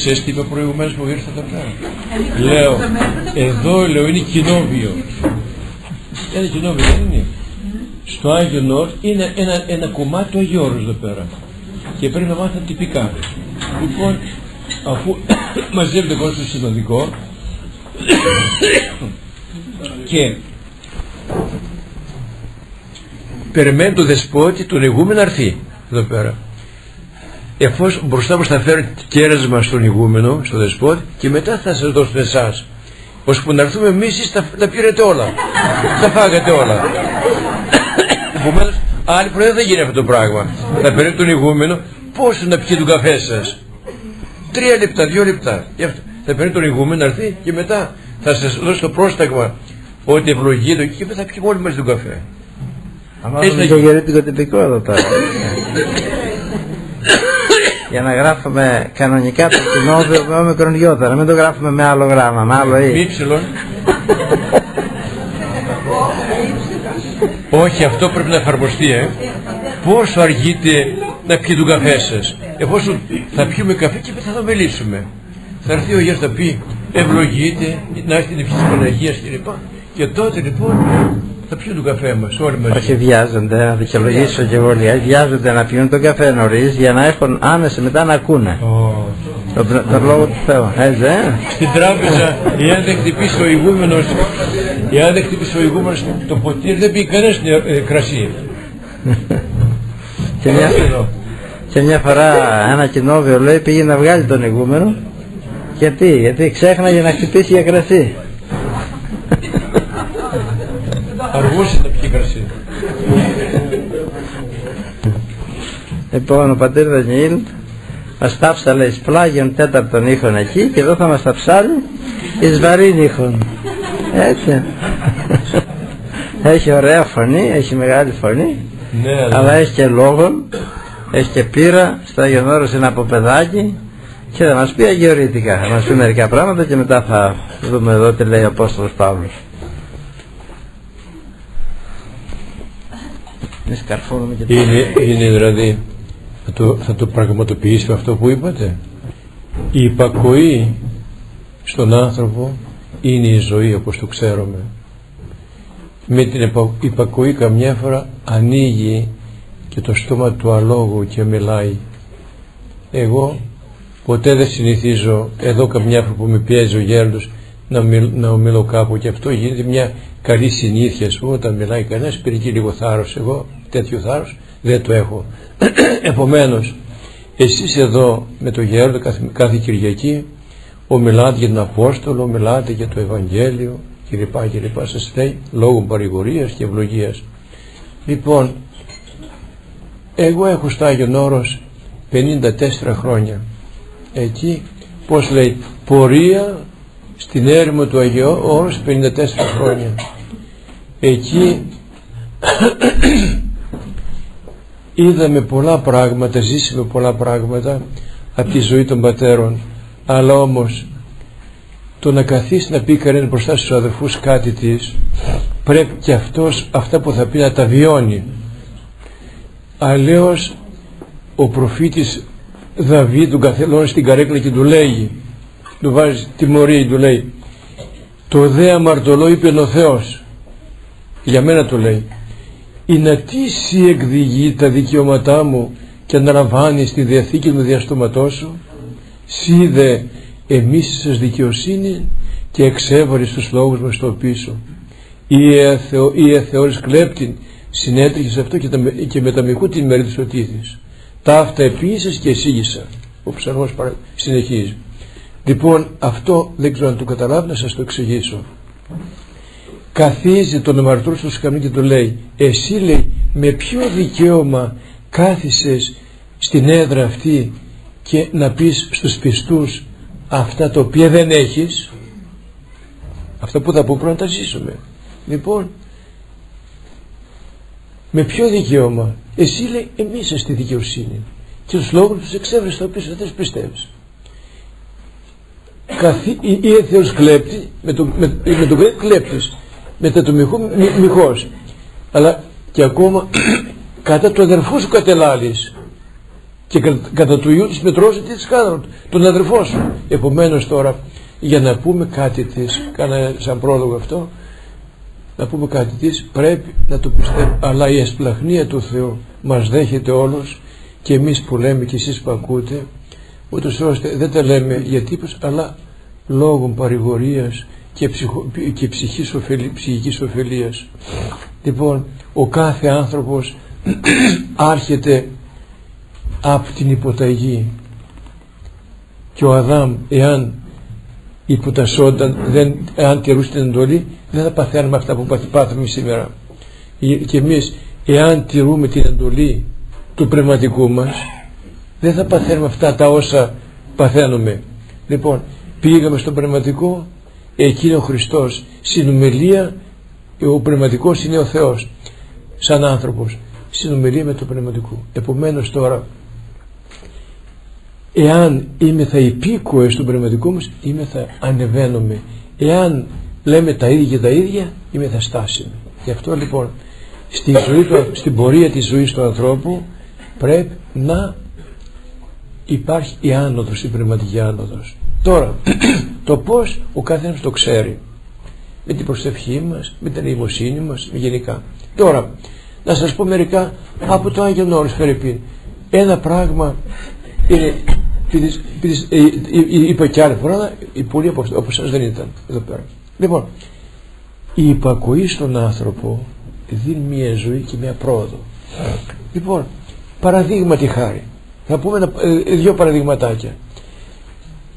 Ξέρεις τι είπε προηγουμένως που ήρθε εδώ πέρα; Λέω, εδώ λέω είναι κοινόβιο. Είναι κοινόβιο, δεν είναι; Στο Άγιο Νόρ είναι ένα, ένα κομμάτι του Αγίου Όρους εδώ πέρα. Και πρέπει να μάθουν τυπικά. Λοιπόν, αφού μαζεύεται κόσμος σημαντικό και περιμένει το δεσπότη τον ηγούμενο να έρθει εδώ πέρα εφόσον μπροστά μας θα φέρουν κέρασμα στον ηγούμενο, στον δεσπότη και μετά θα σας δώσουν εσάς. Ώσπου να έρθουμε εμείς εσείς τα, τα πήρετε όλα. Τα φάγατε όλα. Επομένως άλλη φορά δεν γίνει αυτό το πράγμα. Θα παίρνει τον ηγούμενο πόσο να πιει τον καφέ σας. Τρία λεπτά, δύο λεπτά. Θα παίρνει τον ηγούμενο να έρθει και μετά θα σας δώσει το πρόσταγμα ότι ευλογείται και μετά θα πιει όλοι μαζί τον καφέ. Είναι το γερίτικο τυπικό εδώ τώρα για να γράφουμε κανονικά το κοινόβιο με όμικρον γιώτα, να μην το γράφουμε με άλλο γράμμα, με άλλο ή. Όχι, αυτό πρέπει να εφαρμοστεί, ε. Πόσο αργείτε να πιει τον καφέ σας. Εφόσον θα πιούμε καφέ και θα το μιλήσουμε. Θα έρθει ο Γιος θα πει ευλογείτε, να έρθει την ευχή της Παναγίας κλπ. Και τότε λοιπόν θα πιούν τον καφέ μας όλοι μαζί. Όχι βιάζονται, να δικαιολογήσω και εγώ λίγα, βιάζονται να πιούν τον καφέ νωρίς για να έχουν άμεσα μετά να ακούνε. Oh. Το, το λόγο του Θεού. Έτσι, ε; Στην τράπεζα, εάν δεν χτυπήσει ο ηγούμενος, εάν δεν χτυπήσει ο ηγούμενος το ποτήρι, δεν πει κανένας ε, κρασί. και, μια, και μια φορά ένα κοινόβιο λέει πήγε να βγάλει τον ηγούμενο γιατί, γιατί ξέχναγε να χτυπήσει για κρασί. Αργούσε να πιει κρασί. Λοιπόν, ο πατήρ Δανιήλ μας τάψαλε εις πλάγιον τέταρτον ήχον εκεί και εδώ θα μας ταψάλει εις βαρύν ήχον. Έτσι. έχει ωραία φωνή, έχει μεγάλη φωνή, ναι, αλλά έχει και λόγο, έχει και πείρα, στο Άγιον Όρος είναι από παιδάκι και θα μας πει αγιορείτικα, θα μας πει μερικά πράγματα και μετά θα δούμε εδώ τι λέει ο Απόστολος Παύλος. Είναι, είναι δηλαδή, θα το, θα το πραγματοποιήσουμε αυτό που είπατε; Η υπακοή στον άνθρωπο είναι η ζωή όπως το ξέρουμε. Με την υπακοή καμιά φορά ανοίγει και το στόμα του αλόγου και μιλάει. Εγώ ποτέ δεν συνηθίζω εδώ καμιά φορά που με πιέζει ο γέροντος να, μιλ, να ομιλώ κάπου και αυτό γίνεται μια καλή συνήθεια ας πούμε όταν μιλάει κανένας πήρε λίγο θάρρος εγώ τέτοιο θάρρος δεν το έχω. Επομένως εσείς εδώ με το γέροντα κάθε, κάθε Κυριακή ομιλάτε για τον Απόστολο ομιλάτε για το Ευαγγέλιο κλπ κλπ σας λέει λόγω παρηγορίας και ευλογίας. Λοιπόν εγώ έχω στο Άγιον Όρος 54 χρόνια. Εκεί πως λέει πορεία στην έρημο του Αγίου Όρους 54 χρόνια. Εκεί είδαμε πολλά πράγματα ζήσαμε πολλά πράγματα από τη ζωή των πατέρων αλλά όμως το να καθίσει να πει κανένας μπροστά στους αδερφούς κάτι της πρέπει και αυτός αυτά που θα πει να τα βιώνει. Αλλιώς ο προφήτης Δαβίδ τον καθελώνει στην καρέκλα και του λέει του βάζει τιμωρή του λέει το δε αμαρτωλό είπε ο Θεός για μένα το λέει «Η να τι σύ εκδηγεί τα δικαιώματά μου και αναλαμβάνει στη διαθήκη του διαστόματός σου. Σύ δε εμείς σας δικαιοσύνη και εξέβαρε στους λόγους μας στο πίσω. Ή εθεω, εθεώρης κλέπτην συνέτρεχε σε αυτό και, τα, και με τα μυχού την μέρη της οτίθης ταύτα επίσης και εισήγησα. Ο ψαρμός συνεχίζει. Λοιπόν αυτό δεν ξέρω αν το καταλάβει να σας το εξηγήσω καθίζει τον αμαρτωλό στο σκαμνί και του λέει εσύ λέει με ποιο δικαίωμα κάθισες στην έδρα αυτή και να πεις στους πιστούς αυτά τα οποία δεν έχεις αυτά που θα πω πρέπει να τα ζήσουμε λοιπόν με ποιο δικαίωμα εσύ λέει εμείς είσαι στη δικαιοσύνη και τους λόγους τους εξέβρες τα οποία δεν πιστεύεις Καθί, ή, ή Θεός κλέπτη με τον με, με το κλέπτης μετά το μυχό, μυχός αλλά και ακόμα κατά του αδερφού σου κατελάλεις και κατά του Ιού της μετρώσε της σκάνδαλο τον αδερφό σου. Επομένως τώρα για να πούμε κάτι της κάνα σαν πρόλογο αυτό να πούμε κάτι της πρέπει να το πιστεύουμε. Αλλά η εσπλαχνία του Θεού μας δέχεται όλος και εμείς που λέμε και εσείς που ακούτε ούτως ώστε δεν τα λέμε για τύπους αλλά λόγω παρηγορίας και, ψυχο, και ψυχής, ωφελ, ψυχικής ωφελίας. Λοιπόν ο κάθε άνθρωπος άρχεται από την υποταγή. Και ο Αδάμ εάν υποτασσόταν δεν, εάν τηρούσε την εντολή δεν θα παθαίνουμε αυτά που πάθουμε σήμερα. Και εμείς εάν τηρούμε την εντολή του πνευματικού μας δεν θα παθαίνουμε αυτά τα όσα παθαίνουμε. Λοιπόν πήγαμε στο πνευματικό εκεί ο Χριστός συνομιλία ο πνευματικός είναι ο Θεός σαν άνθρωπος συνομιλία με το πνευματικό. Επομένως τώρα εάν είμαι θα υπήκοες του πνευματικού μας είμαι θα ανεβαίνομαι. Εάν λέμε τα ίδια και τα ίδια είμαι θα στάσιμη. Γι' αυτό λοιπόν στη ζωή του, στην πορεία της ζωής του ανθρώπου πρέπει να υπάρχει η άνοδος, η πνευματική άνοδος τώρα το πως ο καθένας το ξέρει. Με την προσευχή μας, με την νοημοσύνη μας, γενικά. Τώρα να σας πω μερικά από το Άγιο Νόρος Φερρυπίν. Ένα πράγμα είναι ε, ε, είπα και άλλη φορά οι πολλοί από εσάς δεν ήταν εδώ πέρα. Λοιπόν η υπακοή στον άνθρωπο δίνει μια ζωή και μια πρόοδο. Λοιπόν παραδείγματι χάρη. Θα πούμε ε, δύο παραδειγματάκια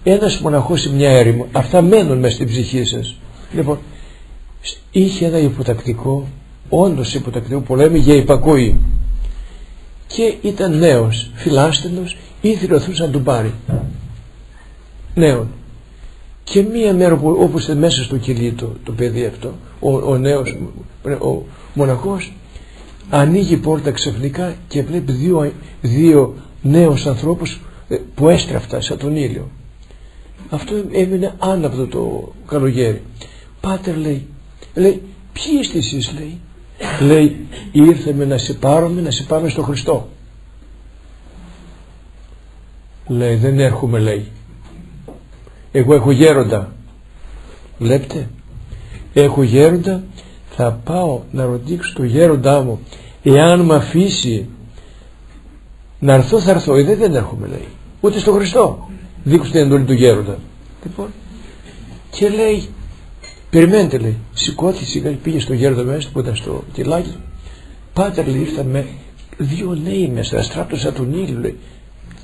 ένας μοναχός σε μια έρημο αυτά μένουν μέσα στην ψυχή σας. Λοιπόν είχε ένα υποτακτικό όντως υποτακτικό που λέμε για υπακοή και ήταν νέος φιλάστενος ήθελε ο Θεός να τον πάρει. Νέον. Και μία μέρα που, όπως ήταν μέσα στο κελί το, το παιδί αυτό ο, ο νέος ο μοναχός ανοίγει πόρτα ξαφνικά και βλέπει δύο, δύο νέους ανθρώπους ε, που έστραφτα σαν τον ήλιο αυτό έμεινε άναπτο το καλογέρι. Πάτερ λέει λέει ποιοι είστε εσείς λέει. Λέει ήρθαμε να σε πάρουμε να σε πάμε στο Χριστό λέει δεν έρχομαι λέει. Εγώ έχω γέροντα βλέπετε έχω γέροντα θα πάω να ρωτήσω το γέροντά μου. Εάν με αφήσει να έρθω θα έρθω. Ε, δεν, δεν έρχομαι λέει. Ούτε στο Χριστό δείξω την εντολή του γέροντα. Λοιπόν. Και λέει περιμένετε λέει. Σηκώθηκε σιγά πήγε στο γέροντα μέσα που ήταν στο κελάκι του. Πάτερ λέει ήρθαν με δύο νέοι μέσα στράπτωσα τον ήλιο λέει.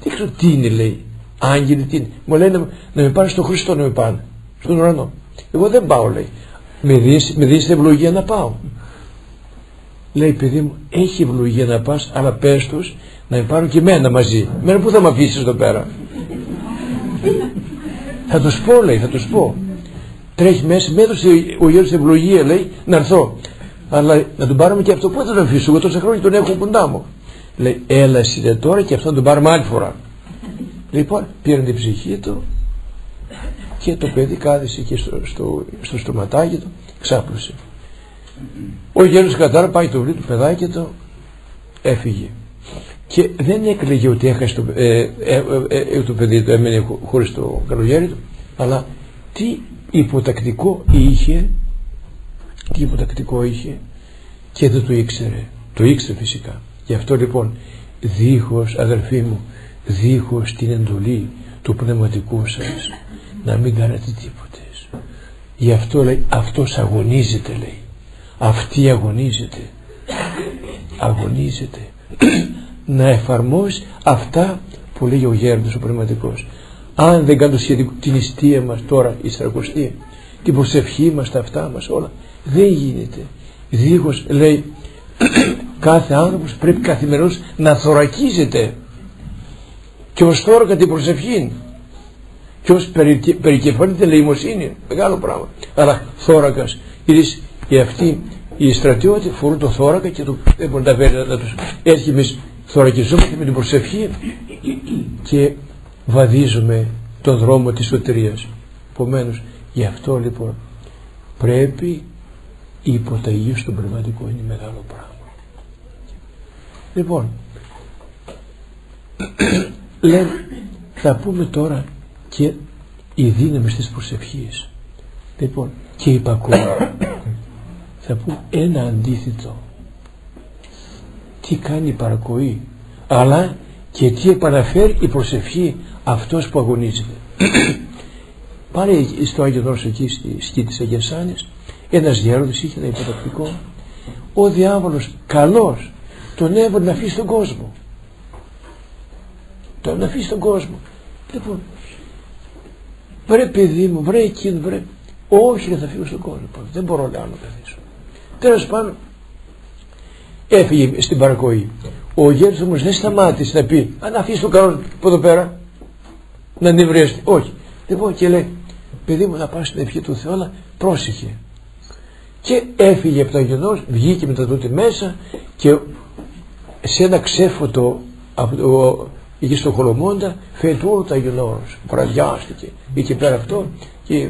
Δεν ξέρω τι είναι λέει. Άγγελοι τι είναι. Μου λένε να με πάνε στο Χριστό να με πάνε στον ουρανό. Εγώ δεν πάω λέει. Με δεις, με δεις ευλογία να πάω. Λέει παιδί μου έχει ευλογία να πας αλλά πες τους να με πάρουν και εμένα μαζί. Μένα που θα με αφήσεις εδώ πέρα; Θα τους πω λέει θα τους πω. Τρέχει μέσα με έδωσε ο γέρος ευλογία λέει να έρθω. Αλλά να τον πάρουμε και αυτό. Που θα τον αφήσω εγώ τόσα χρόνια τον έχω κοντά μου. Λέει έλα εσύ τώρα και αυτό να τον πάρουμε άλλη φορά. Λοιπόν πήραν την ψυχή του και το παιδί κάθισε εκεί στο, στο, στο στοματάκι του ξάπλωσε. Ο γέρος κατάρα πάει το βρει το παιδάκι του έφυγε και δεν έκλαιγε ότι έχασε το, ε, ε, ε, ε, το παιδί του έμενε χωρίς το καλογέρι του αλλά τι υποτακτικό είχε τι υποτακτικό είχε και δεν το ήξερε. Το ήξερε φυσικά. Γι' αυτό λοιπόν δίχως αδερφοί μου δίχως την εντολή του πνευματικού σας να μην κάνετε τίποτε. Γι' αυτό λέει αυτός αγωνίζεται λέει. Αυτή αγωνίζεται. Αγωνίζεται να εφαρμόσει αυτά που λέει ο γέροντος ο πνευματικός. Αν δεν κάνω την ιστία μας τώρα η στρακοστή την προσευχή μας τα αυτά μας όλα δεν γίνεται. Δίχως λέει κάθε άνθρωπος πρέπει καθημερινώς να θωρακίζεται. Και ως θώρακα την προσευχή και ως περικεφαλή λαιμοσύνη. Μεγάλο πράγμα. Αλλά θώρακας. Είδες οι αυτοί οι στρατιώτες φορούν το θώρακα και το, δεν μπορεί να τα να τους. Έρχει εμείς θωρακιζόμαστε με την προσευχή και βαδίζουμε τον δρόμο της σωτηρίας. Επομένως γι' αυτό λοιπόν πρέπει η υποταγή στον πνευματικό είναι μεγάλο πράγμα. Λοιπόν λέμε θα πούμε τώρα και η δύναμη της προσευχής. Λοιπόν και υπακούει θα πούμε ένα αντίθετο τι κάνει η παρακοή αλλά και τι επαναφέρει η προσευχή αυτός που αγωνίζεται. Πάρε στο Άγιο Δρόσο εκεί στη σκή της Αγίας Άνης ένας γέροντας είχε ένα υποτακτικό ο διάβολος καλός τον έβαλε να αφήσει τον κόσμο τον αφήσει τον κόσμο. Λοιπόν βρε παιδί μου βρε εκείνο βρε όχι δεν θα φύγω στον κόσμο δεν μπορώ να άλλο καθίσω τέλος πάντων έφυγε στην παρακοή. Ο γέρος όμως δεν σταμάτησε να πει αν αφήσει τον καλό από εδώ πέρα να νευριαστεί όχι. Λοιπόν και λέει παιδί μου να πας στην ευχή του Θεού αλλά πρόσεχε και έφυγε από το Αγιονός βγήκε μετά τότε μέσα και σε ένα ξέφωτο από το, εκεί στο Χολομόντα φαίνεται όλο το Αγιονόρος βραδιάστηκε. Εκεί πέρα αυτό και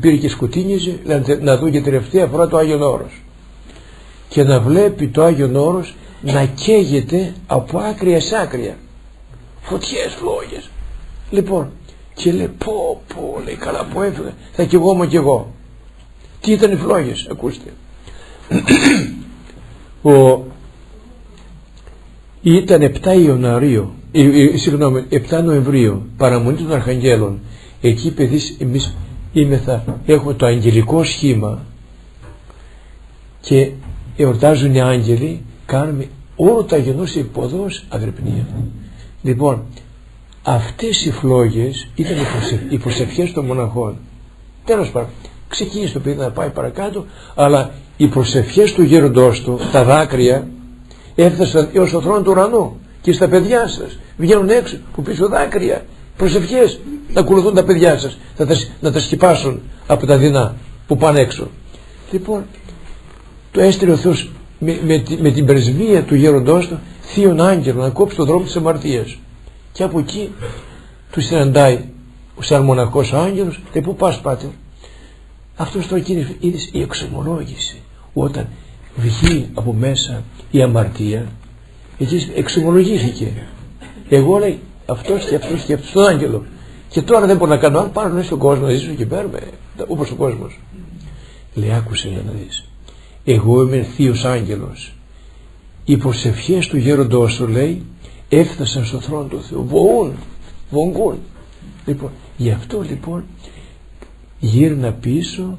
πήρε και σκουτίνιζε να δω και τελευταία φορά το Άγιον Όρος και να βλέπει το Άγιον Όρος να καίγεται από άκρια σε άκρια. Φωτιές φλόγες. Λοιπόν και λέει πω πω λέει καλά που έφυγα. Θα κι εγώ κι εγώ τι ήταν οι φλόγες ακούστε. Ο, ήταν 7 Ιανουαρίου συγγνώμη 7 Νοεμβρίου παραμονή των Αρχαγγέλων. Εκεί παιδείς εμείς είμεθα έχουμε το αγγελικό σχήμα και εορτάζουν οι άγγελοι κάνουμε όλο το αγενός υποδός αγρυπνία. Λοιπόν αυτές οι φλόγες ήταν οι προσευχές των μοναχών. Τέλος πάντων ξεκίνησε το παιδί να πάει παρακάτω αλλά οι προσευχές του γέροντός του τα δάκρυα έφτασαν έως το θρόνο του ουρανού και στα παιδιά σας. Βγαίνουν έξω που πίσω δάκρυα. Προσευχές να ακολουθούν τα παιδιά σας να τα, να τα σκυπάσουν από τα δεινά που πάνε έξω. Λοιπόν το έστειλε ο Θεός με, με, με την πρεσβεία του γέροντός του θείον άγγελο να κόψει το δρόμο της αμαρτίας. Και από εκεί του συναντάει σαν μοναχός ο άγγελος και πού πας πάτερ; Αυτός τώρα κύριε είναι η εξομολόγηση. Όταν βγει από μέσα η αμαρτία εκεί εξομολογήθηκε. Εγώ λέει αυτός και αυτός και αυτός τον άγγελο και τώρα δεν μπορώ να κάνω άλλο πάνω να στον κόσμο να ζήσω και πέρα όπως ο κόσμος. Λέει άκουσε να δεις εγώ είμαι θείος άγγελος. Οι προσευχές του γέροντός σου λέει έφτασαν στο θρόνο του Θεού. Βοούν, βογκούν. Λοιπόν γι' αυτό λοιπόν γύρνα πίσω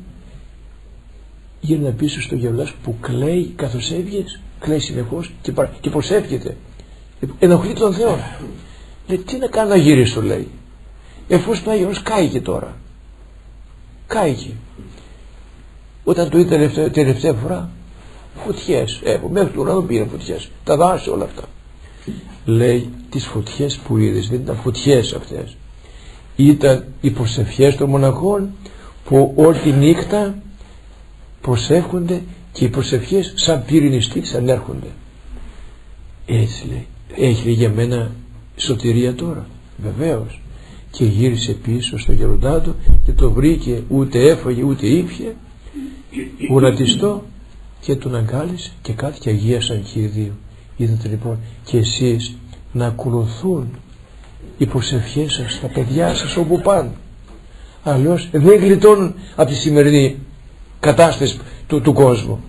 γύρνα πίσω στο γεροντάς που κλαίει καθώς έβγες κλαίει συνεχώς και, παρα, και προσεύχεται. Λοιπόν, ενοχλεί τον Θεό. Λέει τι να κάνω να γυρίσω λέει. Εφόσον ο Άγιος κάηκε τώρα. Κάηκε όταν το είδε τελευταία, τελευταία φορά φωτιές. Ε, μέχρι του ουρανού πήραν φωτιές. Τα δάση όλα αυτά. Λέει τις φωτιές που είδες δεν ήταν φωτιές αυτές. Ήταν οι προσευχές των μοναχών που όλη τη νύχτα προσεύχονται και οι προσευχές σαν πυρηνιστή ανέρχονται έτσι λέει έχει για μένα σωτηρία τώρα βεβαίως. Και γύρισε πίσω στο γεροντά του και το βρήκε ούτε έφαγε ούτε ήπια ουρατιστό και τον αγκάλισε και κάτι και αγίασαν και οι δύο είδατε λοιπόν και εσείς να ακολουθούν οι προσευχές σας τα παιδιά σας όπου πάνε. Αλλιώς δεν γλιτώνουν από τη σημερινή κατάσταση του, του κόσμου.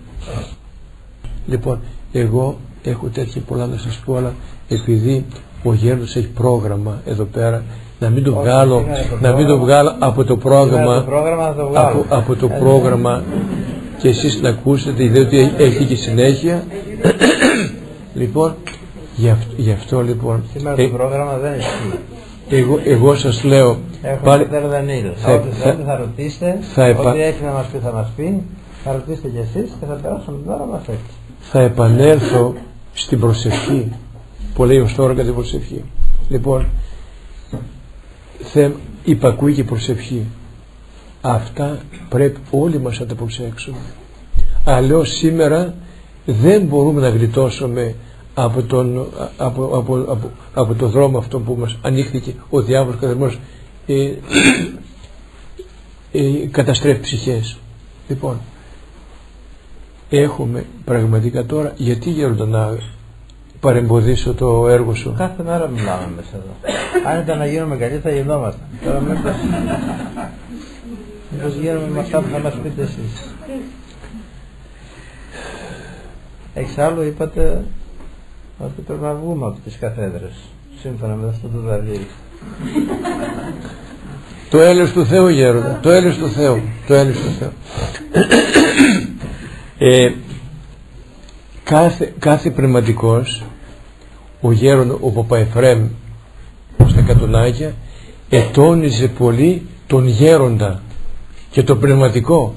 Λοιπόν εγώ έχω τέτοια πολλά να σας πω αλλά επειδή ο γέρος έχει πρόγραμμα εδώ πέρα να μην το βγάλω, να μην το βγάλω από το πρόγραμμα, από, από το πρόγραμμα και εσείς να ακούσετε διότι έχει και συνέχεια. Λοιπόν γι' αυτό, γι αυτό λοιπόν σήμερα το πρόγραμμα δεν έχει εγώ, εγώ σας λέω Έχουμε πάλι, θα, θα, θα, θα ρωτήσετε θα επα... ό,τι έχει να μας πει θα μας πει θα ρωτήσετε κι εσείς και θα περάσουμε την ώρα μας έτσι. Θα επανέλθω στην προσευχή που λέει ως τώρα κατά προσευχή. Λοιπόν θέμα υπακούει και προσευχή. Αυτά πρέπει όλοι μας να τα προσέξουμε. Αλλιώς σήμερα δεν μπορούμε να γλιτώσουμε από, τον, από, από, από, από το δρόμο αυτό που μας ανοίχθηκε ο διάβολος καθαρμός ε, ε, καταστρέφει ψυχές. Λοιπόν έχουμε πραγματικά τώρα γιατί γέροντα να παρεμποδίσω το έργο σου. Κάθε μέρα μιλάμε μέσα εδώ. Αν ήταν να γίνουμε καλοί θα γινόμαστε. Τώρα μήπως, μήπως γίνουμε με αυτά που θα μας πείτε εσείς. Εξάλλου είπατε ότι πρέπει να βγούμε από τις καθέδρες σύμφωνα με αυτό το βραδύ. Το έλεος του Θεού γέροντα, το έλεος του Θεού, το έλεος του Θεού. ε, κάθε, κάθε πνευματικός ο γέρον ο Παπαεφρέμ στα κατονάκια ετώνιζε πολύ τον γέροντα και το πνευματικό.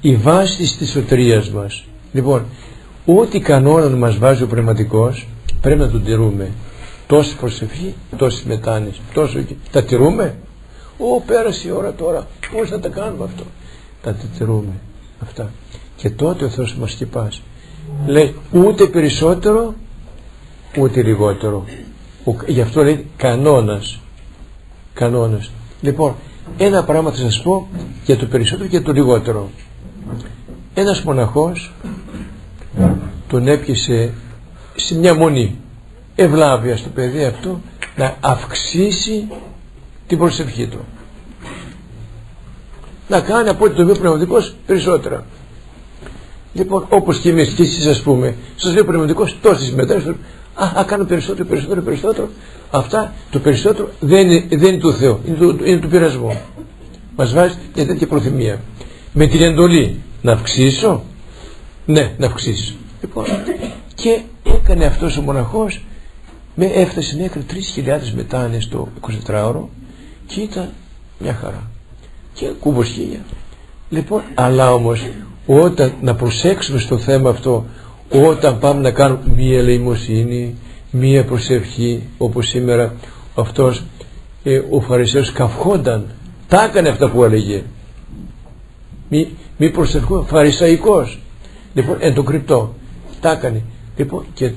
Η βάση της σωτηρίας μας. Λοιπόν ό,τι κανόνα μας βάζει ο πνευματικός πρέπει να τον τηρούμε. Τόση προσευχή, τόση μετάνες τόσο τα τηρούμε; Ω πέρασε η ώρα τώρα. Πώς θα τα κάνουμε αυτό; Τα τηρούμε αυτά. Και τότε ο Θεός μας σκυπάσει λέει ούτε περισσότερο ούτε λιγότερο. Γι' αυτό λέει κανόνας. Κανόνας. Λοιπόν ένα πράγμα θα σας πω για το περισσότερο και το λιγότερο. Ένας μοναχός τον έπιασε σε μια μονή. Ευλάβεια στο παιδί αυτό να αυξήσει την προσευχή του. Να κάνει από ό,τι το βίο πνευματικός περισσότερα. Λοιπόν, όπως και εμείς και εσείς, ας πούμε, σας λέει ο πνευματικός τόσες μετρήσει. Α, α, κάνω περισσότερο, περισσότερο, περισσότερο. Αυτά το περισσότερο δεν είναι, δεν είναι του Θεού, είναι του, είναι του πειρασμού. Μας βάζει μια τέτοια προθυμία. Με την εντολή να αυξήσω, ναι, να αυξήσω. Λοιπόν, και έκανε αυτός ο μοναχός, με έφτασε μέχρι 3.000 μετάνες το 24ωρο και ήταν μια χαρά. Και κουμποσχίλια. Λοιπόν, αλλά όμως όταν να προσέξουμε στο θέμα αυτό όταν πάμε να κάνουμε μία ελεημοσύνη μία προσευχή όπως σήμερα αυτός ε, ο Φαρισαίος καυχόνταν τα έκανε αυτά που έλεγε. Μη, μη προσευχούμε φαρισαϊκός. Λοιπόν εν το κρυπτό τα έκανε. Λοιπόν και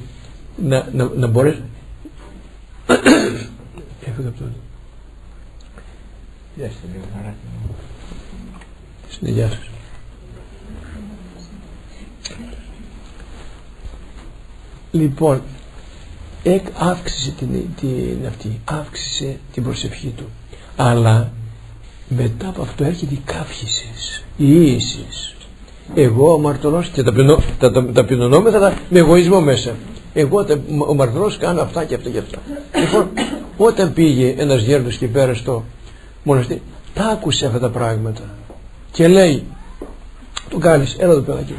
να, να, να μπορέσει έφυγα από το Γεια σας Γεια σας Λοιπόν, εκ, αύξησε την, την αυτή, αύξησε την προσευχή του. Αλλά μετά από αυτό έρχεται η καύχησης, η ίησης. Εγώ ο μαρτυρός και τα, πεινώ, τα, τα, τα πεινωνόμεθα με εγωισμό μέσα. Εγώ τα, ο μαρτυρός κάνω αυτά και αυτά και αυτά. Λοιπόν, όταν πήγε ένας γέροντος και πέρα στο μοναστήρι, τα άκουσε αυτά τα πράγματα και λέει, του κάνεις, έλα εδώ παιδάκι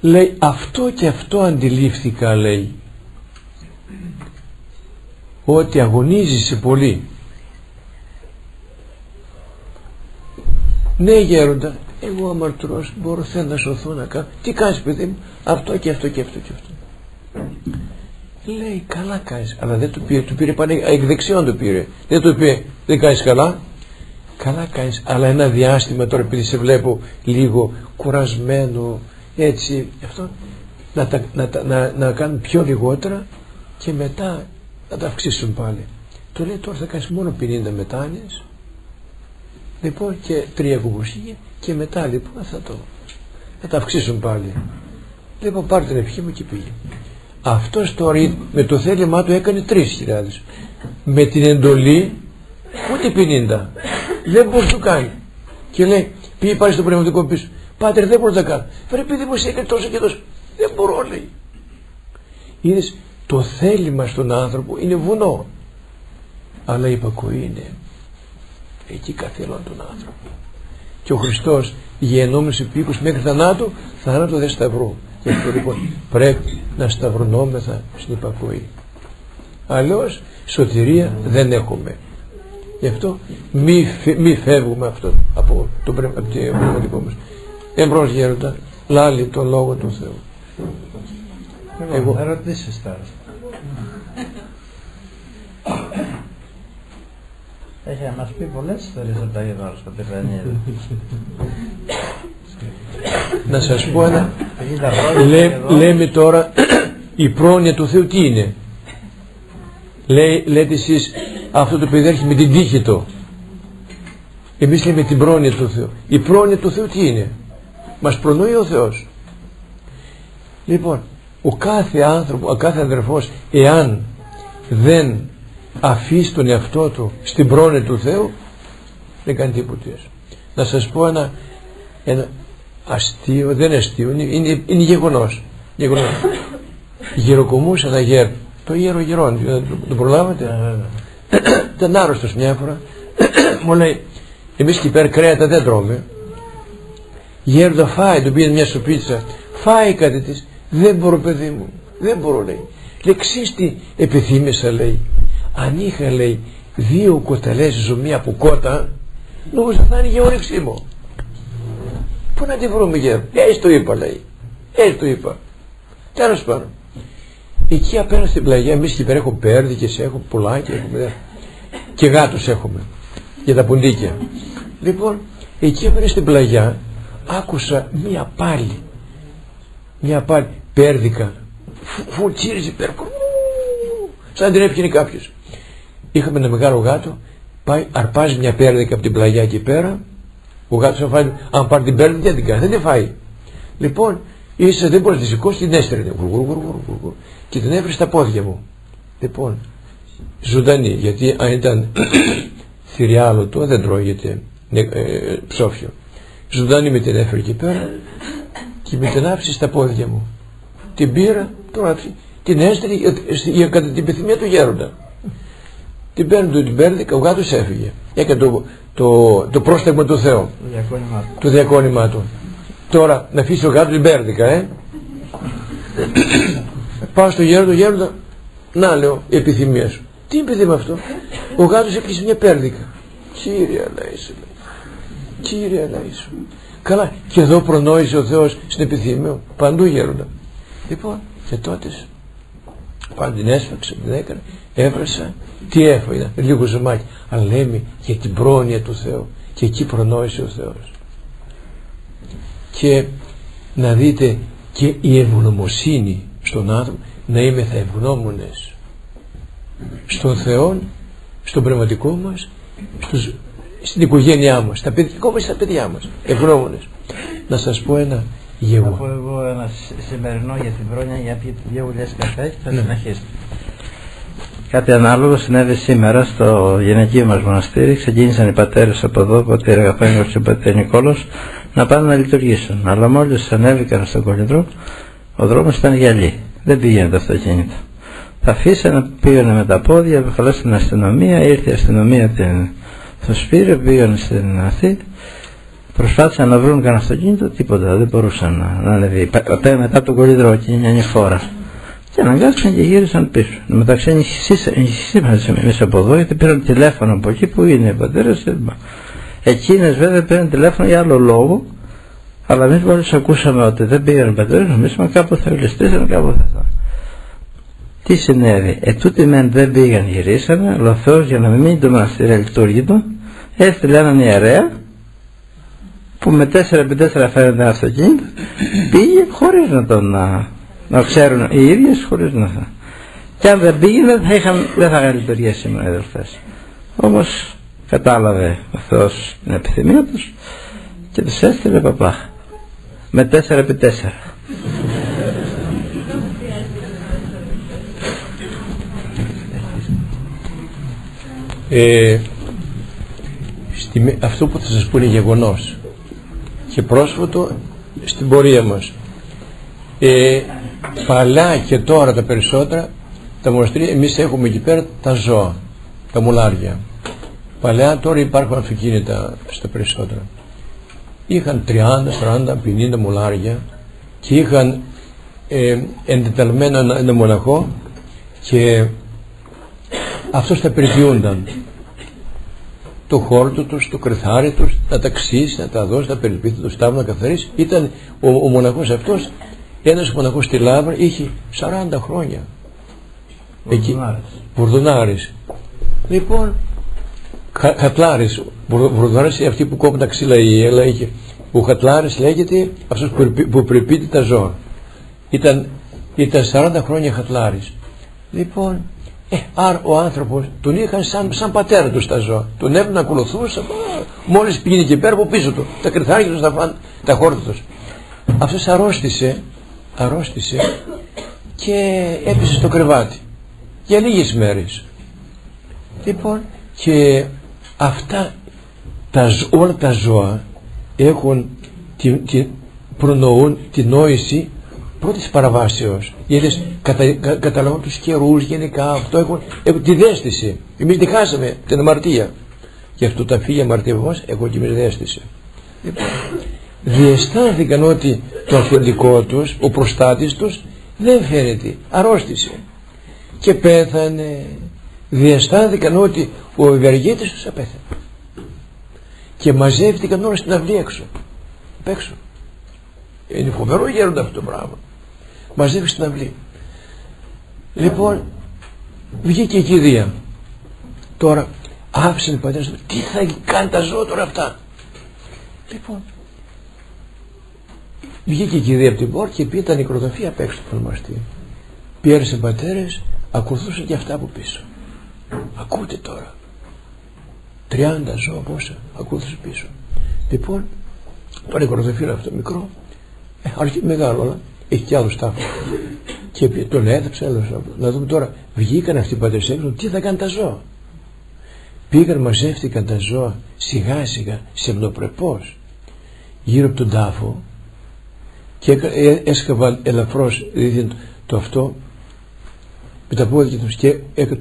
λέει αυτό και αυτό αντιλήφθηκα λέει ότι αγωνίζεσαι πολύ ναι γέροντα εγώ αμαρτυρός μπορώ θέλω να σωθώ να κάνω τι κάνεις παιδί μου αυτό και αυτό και αυτό και αυτό λέει καλά κάνεις αλλά δεν του πήρε του πήρε πάνε εκ δεξιών του πήρε. Δεν του είπε δεν κάνεις καλά. Καλά κάνεις αλλά ένα διάστημα τώρα επειδή σε βλέπω λίγο κουρασμένο έτσι αυτό να, τα, να, να, να κάνουν πιο λιγότερα και μετά να τα αυξήσουν πάλι. Το λέει τώρα θα κάνεις μόνο 50 μετάνοιες λοιπόν και τρία κουμποσίγια και μετά λοιπόν θα το θα τα αυξήσουν πάλι λοιπόν πάρει την ευχή μου και πήγε. Αυτός τώρα με το θέλημά του έκανε 3.000 με την εντολή ούτε 50 δεν μπορεί να το κάνει. Και λέει πήγε πάλι στο πνευματικό πίσω Πάτερ δεν μπορώ να κάνω. Βρε παιδί μου εσύ τόσο και τόσο. Δεν μπορώ λέει. Είδες το θέλημα στον άνθρωπο είναι βουνό. Αλλά η υπακοή είναι εκεί καθέλων τον άνθρωπο. Και ο Χριστός γεννόμενος επίκους μέχρι θανάτου, θανάτου δεν σταυρού. Γι' αυτό λοιπόν πρέπει να σταυρωνόμεθα στην υπακοή. Αλλιώς σωτηρία δεν έχουμε. Γι' αυτό μη, μη φεύγουμε αυτό από το πνευματικό μας εμπρός γέροντα λάλη το λόγο του Θεού. Εγώ θα ρωτήσεις τώρα. Έχει να μας πει πολλές ιστορίες από τα Αγία στο να σας πω ένα. Λέ, λέμε τώρα η πρόνοια του Θεού τι είναι; Λέει, λέτε εσείς αυτό το παιδί έρχεται με την τύχη του. Εμείς λέμε την πρόνοια του Θεού. Η πρόνοια του Θεού τι είναι; Μας προνοεί ο Θεός Λοιπόν, ο κάθε άνθρωπο, ο κάθε αδερφός, εάν δεν αφήσει τον εαυτό του στην πρόνοια του Θεού, δεν κάνει τίποτες. Να σας πω ένα, ένα αστείο, δεν είναι αστείο, είναι, είναι, είναι γεγονός. γεγονός. Γεροκομούσε ένα γέρ, το γέρο γερόν, το, προλάβατε; Ήταν άρρωστος μια φορά. Μου λέει, εμείς εκεί πέρα κρέατα δεν τρώμε. Γέροντα φάει, του πήγαινε μια σουπίτσα. Φάει κάτι της. Δεν μπορώ παιδί μου. Δεν μπορώ λέει. Λέει ξέρεις τι επιθύμησα λέει. Αν είχα λέει δύο κοταλές ζωμί από κότα νομίζω θα είναι η όρεξή μου. Πού να τη βρούμε γέρο. Έτσι το είπα λέει. Έτσι το είπα. Τέλος πάντων. Εκεί απέναντι στην πλαγιά εμείς εκεί πέρα έχουμε πέρδικες, έχουμε πουλάκια, έχουμε και γάτους έχουμε για τα πουντίκια. Λοιπόν, εκεί απέναντι στην πλαγιά άκουσα μία πάλι μια πάλι πέρδικα φου, τσίριζε πέρκο. Σαν την έπιανε κάποιος. Είχαμε ένα μεγάλο γάτο πάει αρπάζει μια πέρδικα από την πλαγιά εκεί πέρα. Ο γάτος αν, φάει, αν πάρει την πέρδικα δεν την κάνει δεν την φάει. Λοιπόν ίσα δεν μπορεί να τη σηκώσει την έστρενε και την έβρεις στα πόδια μου. Λοιπόν ζωντανή γιατί αν ήταν θηριάλωτο δεν τρώγεται ε, ψόφιο ζωντανή με την έφερε εκεί πέρα και με την άφησε στα πόδια μου. Την πήρα, τώρα την έστειλε για, κατά την επιθυμία του γέροντα. Την παίρνει του, την παίρνει και ο γάτος έφυγε. Έκανε το, το, το πρόσταγμα του Θεού. Το διακόνημά του. Τώρα να αφήσει ο γάτος την πέρδικα, ε. Πάω στο γέροντα, γέροντα, να λέω η επιθυμία σου. Τι επιθυμία αυτό; Ο γάτος έκλεισε μια πέρδικα. Κύριε Αλάησου. Κύριε Αλάησου. Καλά, και εδώ προνόησε ο Θεός στην επιθυμία παντού γέροντα. Λοιπόν, και τότε πάνω την έσφαξε, την έκανε, έβρασα, τι έφαγα, λίγο ζουμάκι. Αλλά λέμε για την πρόνοια του Θεού και εκεί προνόησε ο Θεός. Και να δείτε και η ευγνωμοσύνη στον άνθρωπο να είμαι θα ευγνώμονες στον Θεό, στον πνευματικό μας, στους στην οικογένειά μας, στα παιδιά, ακόμα στα παιδιά μας, ευγνώμονες. Να σας πω ένα γεγονό. Θα πω εγώ ένα σημερινό για την χρόνια για να πιείτε δύο ουλιές καφές και θα ναι. συνεχίσετε. Κάτι ανάλογο συνέβη σήμερα στο γυναικείο μας μοναστήρι. Ξεκίνησαν οι πατέρες από εδώ, ο πατέρα Αγαπάνιος και ο πατέρα Νικόλος, να πάνε να λειτουργήσουν. Αλλά μόλις ανέβηκαν στον κολλητρό, ο δρόμος ήταν γυαλί. Δεν πήγαινε το αυτοκίνητο. Τα αφήσανε, πήγανε με τα πόδια, καλέσαν την αστυνομία, ήρθε η αστυνομία την στο σπίτι πήγαν στην Αθή προσπάθησαν να βρουν κανένα αυτοκίνητο τίποτα δεν μπορούσαν να, να ανεβεί μετά τον κολλήδρο και μια φορά. Και αναγκάστηκαν και γύρισαν πίσω. Μεταξύ ενισχύσαν εμείς από εδώ γιατί πήραν τηλέφωνο από εκεί που είναι οι πατέρες εκείνες βέβαια πήραν τηλέφωνο για άλλο λόγο αλλά εμείς μόλις ακούσαμε ότι δεν πήγαν οι πατέρες νομίζουμε κάπου θα γλιστήσαν κάπου θα τι συνέβη, ετούτοι μεν δεν πήγαν γυρίσανε, αλλά ο Θεός για να μην μείνει το μοναστήρι λειτουργήτο, έστειλε έναν ιερέα που με 4x4 φέρνει ένα αυτοκίνητο, πήγε χωρίς να τον να, να ξέρουν οι ίδιες χωρίς να θα. Και αν δεν πήγαινε θα είχαν, δεν θα είχαν λειτουργία σήμερα οι αδελφές. Όμως κατάλαβε ο Θεός την επιθυμία τους και τους έστειλε παπά με 4x4. Ε, στη, αυτό που θα σας πω είναι γεγονός και πρόσφατο στην πορεία μας. Ε, παλιά και τώρα τα περισσότερα τα μοναστήρια εμείς έχουμε εκεί πέρα τα ζώα τα μουλάρια. Παλιά τώρα υπάρχουν αυτοκίνητα στα περισσότερα. Είχαν 30, 40, 50 μουλάρια και είχαν ε, εντεταλμένο ένα, ένα μοναχό και αυτός θα περιποιούνταν το χόρτο τους, το κρυθάρι τους, να τα ξύσει, να τα δώσει, να περιποιηθεί το στάβλο, να καθαρίσει. Ήταν ο, ο μοναχός αυτός, ένας μοναχός στη Λάβρα, είχε 40 χρόνια. Βουρδουνάρης. Λοιπόν, Χατλάρης, Βουρδουνάρης είναι αυτοί που κόβουν τα ξύλα η Έλα είχε. Ο Χατλάρης λέγεται αυτός που, που περιποιείται τα ζώα. Ήταν, ήταν 40 χρόνια Χατλάρης. Λοιπόν, ε, άρα ο άνθρωπος τον είχαν σαν, σαν πατέρα τους στα ζώα. Τον έπρεπε να ακολουθούσε, μόλις πήγαινε και πέρα από πίσω του. Τα κρυθάρια τους τα, τα χόρτα τους. Αυτός αρρώστησε αρρώστησε και έπεσε στο κρεβάτι για λίγες μέρες λοιπόν και αυτά τα, όλα τα ζώα έχουν τη, τη, προνοούν την νόηση πρώτης παραβάσεως γιατί κατα, κα, καταλαβαίνουν τους καιρούς γενικά αυτό έχουν, έχουν τη δέστηση. Εμείς τη χάσαμε την αμαρτία. Γι' αυτό τα φύγει αμαρτιαβός έχουν και εμείς δέστηση. Λοιπόν, διαισθάνθηκαν ότι το αφεντικό τους ο προστάτης τους δεν φαίνεται. Αρρώστησε. Και πέθανε. Διαισθάνθηκαν ότι ο ευεργέτης τους απέθανε. Και μαζεύτηκαν όλα στην αυλή έξω. Απ' έξω. Είναι φοβερό γέροντα αυτό το πράγμα μαζεύεις στην αυλή. Λοιπόν βγήκε η κηδεία. Τώρα άφησε ο πατέρας τι θα κάνει τα ζώα τώρα αυτά; Λοιπόν βγήκε η κηδεία από την πόρτα και πήγε τα νεκροταφεία απ' έξω του πήρε πατέρες ακολουθούσαν και αυτά από πίσω. Ακούτε τώρα. 30 ζώα πόσα ακολουθούσε πίσω. Λοιπόν το νεκροταφείο αυτό μικρό. Ε, αρχίζει μεγάλο αλλά έχει κι άλλους τάφους και τον έδεψε να δούμε τώρα βγήκαν αυτοί οι πατέρες έξω τι θα κάνει τα ζώα. Πήγαν μαζεύτηκαν τα ζώα σιγά σιγά σεμνοπρεπώς γύρω από τον τάφο και ε, έσκαβαν ελαφρώς δηλαδή το αυτό με τα πόδια τους και έκανε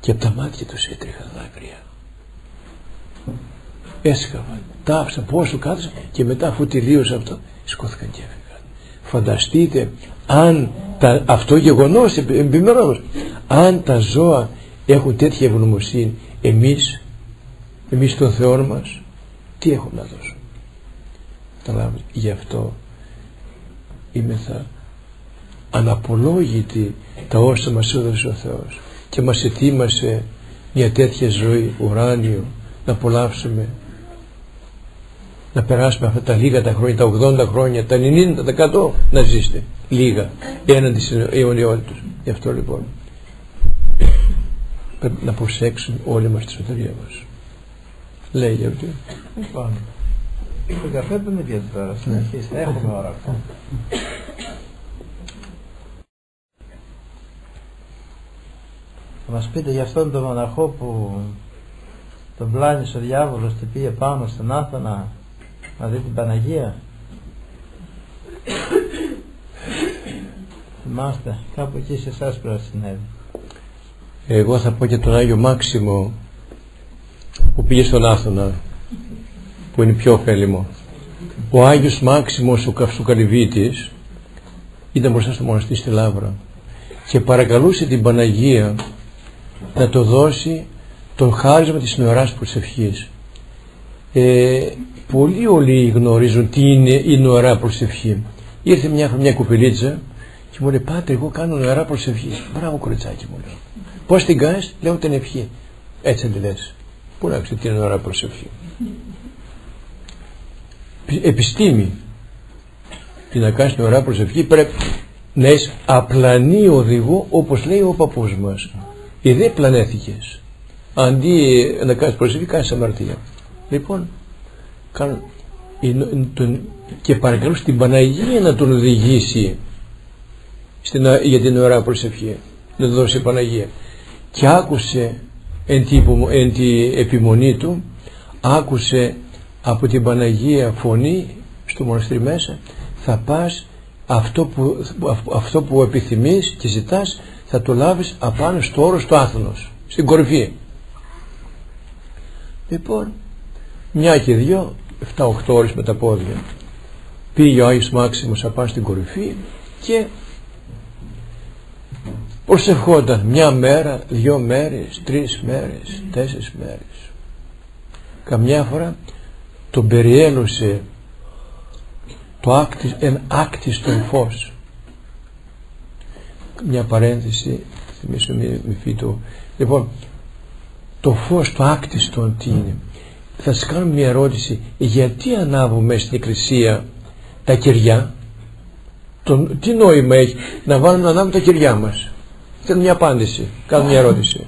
και από τα μάτια τους έτρεχαν δάκρυα. Έσκαβαν τα άφησαν πόσο κάθισαν και μετά αφού τελείωσε αυτό σκόθηκαν και έφυγαν φανταστείτε αν τα, αυτό γεγονός επιμερώνως αν τα ζώα έχουν τέτοια ευγνωμοσύνη εμείς εμείς των Θεών μας τι έχουμε να δώσουμε καταλάβετε γι' αυτό είμαι θα αναπολόγητη τα όσα μας έδωσε ο Θεός και μας ετοίμασε μια τέτοια ζωή ουράνιο να απολαύσουμε να περάσουμε αυτά τα λίγα τα χρόνια, τα 80 χρόνια, τα 90, τα 100 να ζήσετε λίγα έναντι στην αιωνιότητα γι' αυτό λοιπόν πρέπει να προσέξουμε όλοι μας τη σωτηρία μας. Λέει για αυτό λοιπόν το καφέ δεν είναι πια τώρα συνεχίστε έχουμε ώρα Θα μας πείτε για αυτόν τον μοναχό που τον πλάνησε ο διάβολος και πήγε πάνω στον Άθανα να δει την Παναγία. Θυμάστε, κάπου εκεί σε εσάς πρέπει να συνέβη. Εγώ θα πω και τον Άγιο Μάξιμο που πήγε στον Άθωνα που είναι πιο ωφέλιμο. Ο Άγιος Μάξιμος ο Καυσουκαλυβίτης ήταν μπροστά στο μοναστή στη Λάβρα και παρακαλούσε την Παναγία να το δώσει τον χάρισμα της νεωράς προσευχής. Ε, πολλοί όλοι γνωρίζουν τι είναι η νεωρά προσευχή. Ήρθε μια μια κουπελίτσα και μου λέει Πάτε, εγώ κάνω νεωρά προσευχή. Μπράβο, κοριτσάκι μου λέω. Πώς την κάνεις, λέω την ευχή. Έτσι δεν τη λες. Πού να ξέρεις τι είναι νεωρά προσευχή. Επιστήμη. Τι να κάνεις νεωρά προσευχή πρέπει να έχει απλανή οδηγό όπως λέει ο παππούς μας ή δεν πλανέθηκες αντί να κάνεις προσευχή κάνεις αμαρτία λοιπόν κάνω, και παρακαλώ στην Παναγία να τον οδηγήσει στην, για την ώρα προσευχή να του δώσει η Παναγία. Και άκουσε εν τη, εν τη επιμονή του άκουσε από την Παναγία φωνή στο μοναστήρι μέσα θα πας αυτό που, αυτό που επιθυμείς και ζητάς θα το λάβεις απάνω στο όρος του άθνος στην κορυφή λοιπόν μια και δυο 7-8 ώρες με τα πόδια. Πήγε ο Άγιος Μάξιμος απάνω στην κορυφή και προσευχόταν μια μέρα, δυο μέρες, τρεις μέρες, τέσσερις μέρες. Καμιά φορά τον περιέλωσε το άκτη, εν άκτιστον φως. Μια παρένθεση θυμίσω μη, μη φύτω. Λοιπόν το φως το άκτιστο τι είναι θα σας κάνω μια ερώτηση. Γιατί ανάβουμε στην εκκλησία τα κεριά; Τον, τι νόημα έχει να βάλουμε να ανάβουμε τα κεριά μας; Θέλω μια απάντηση. Κάνω μια ερώτηση.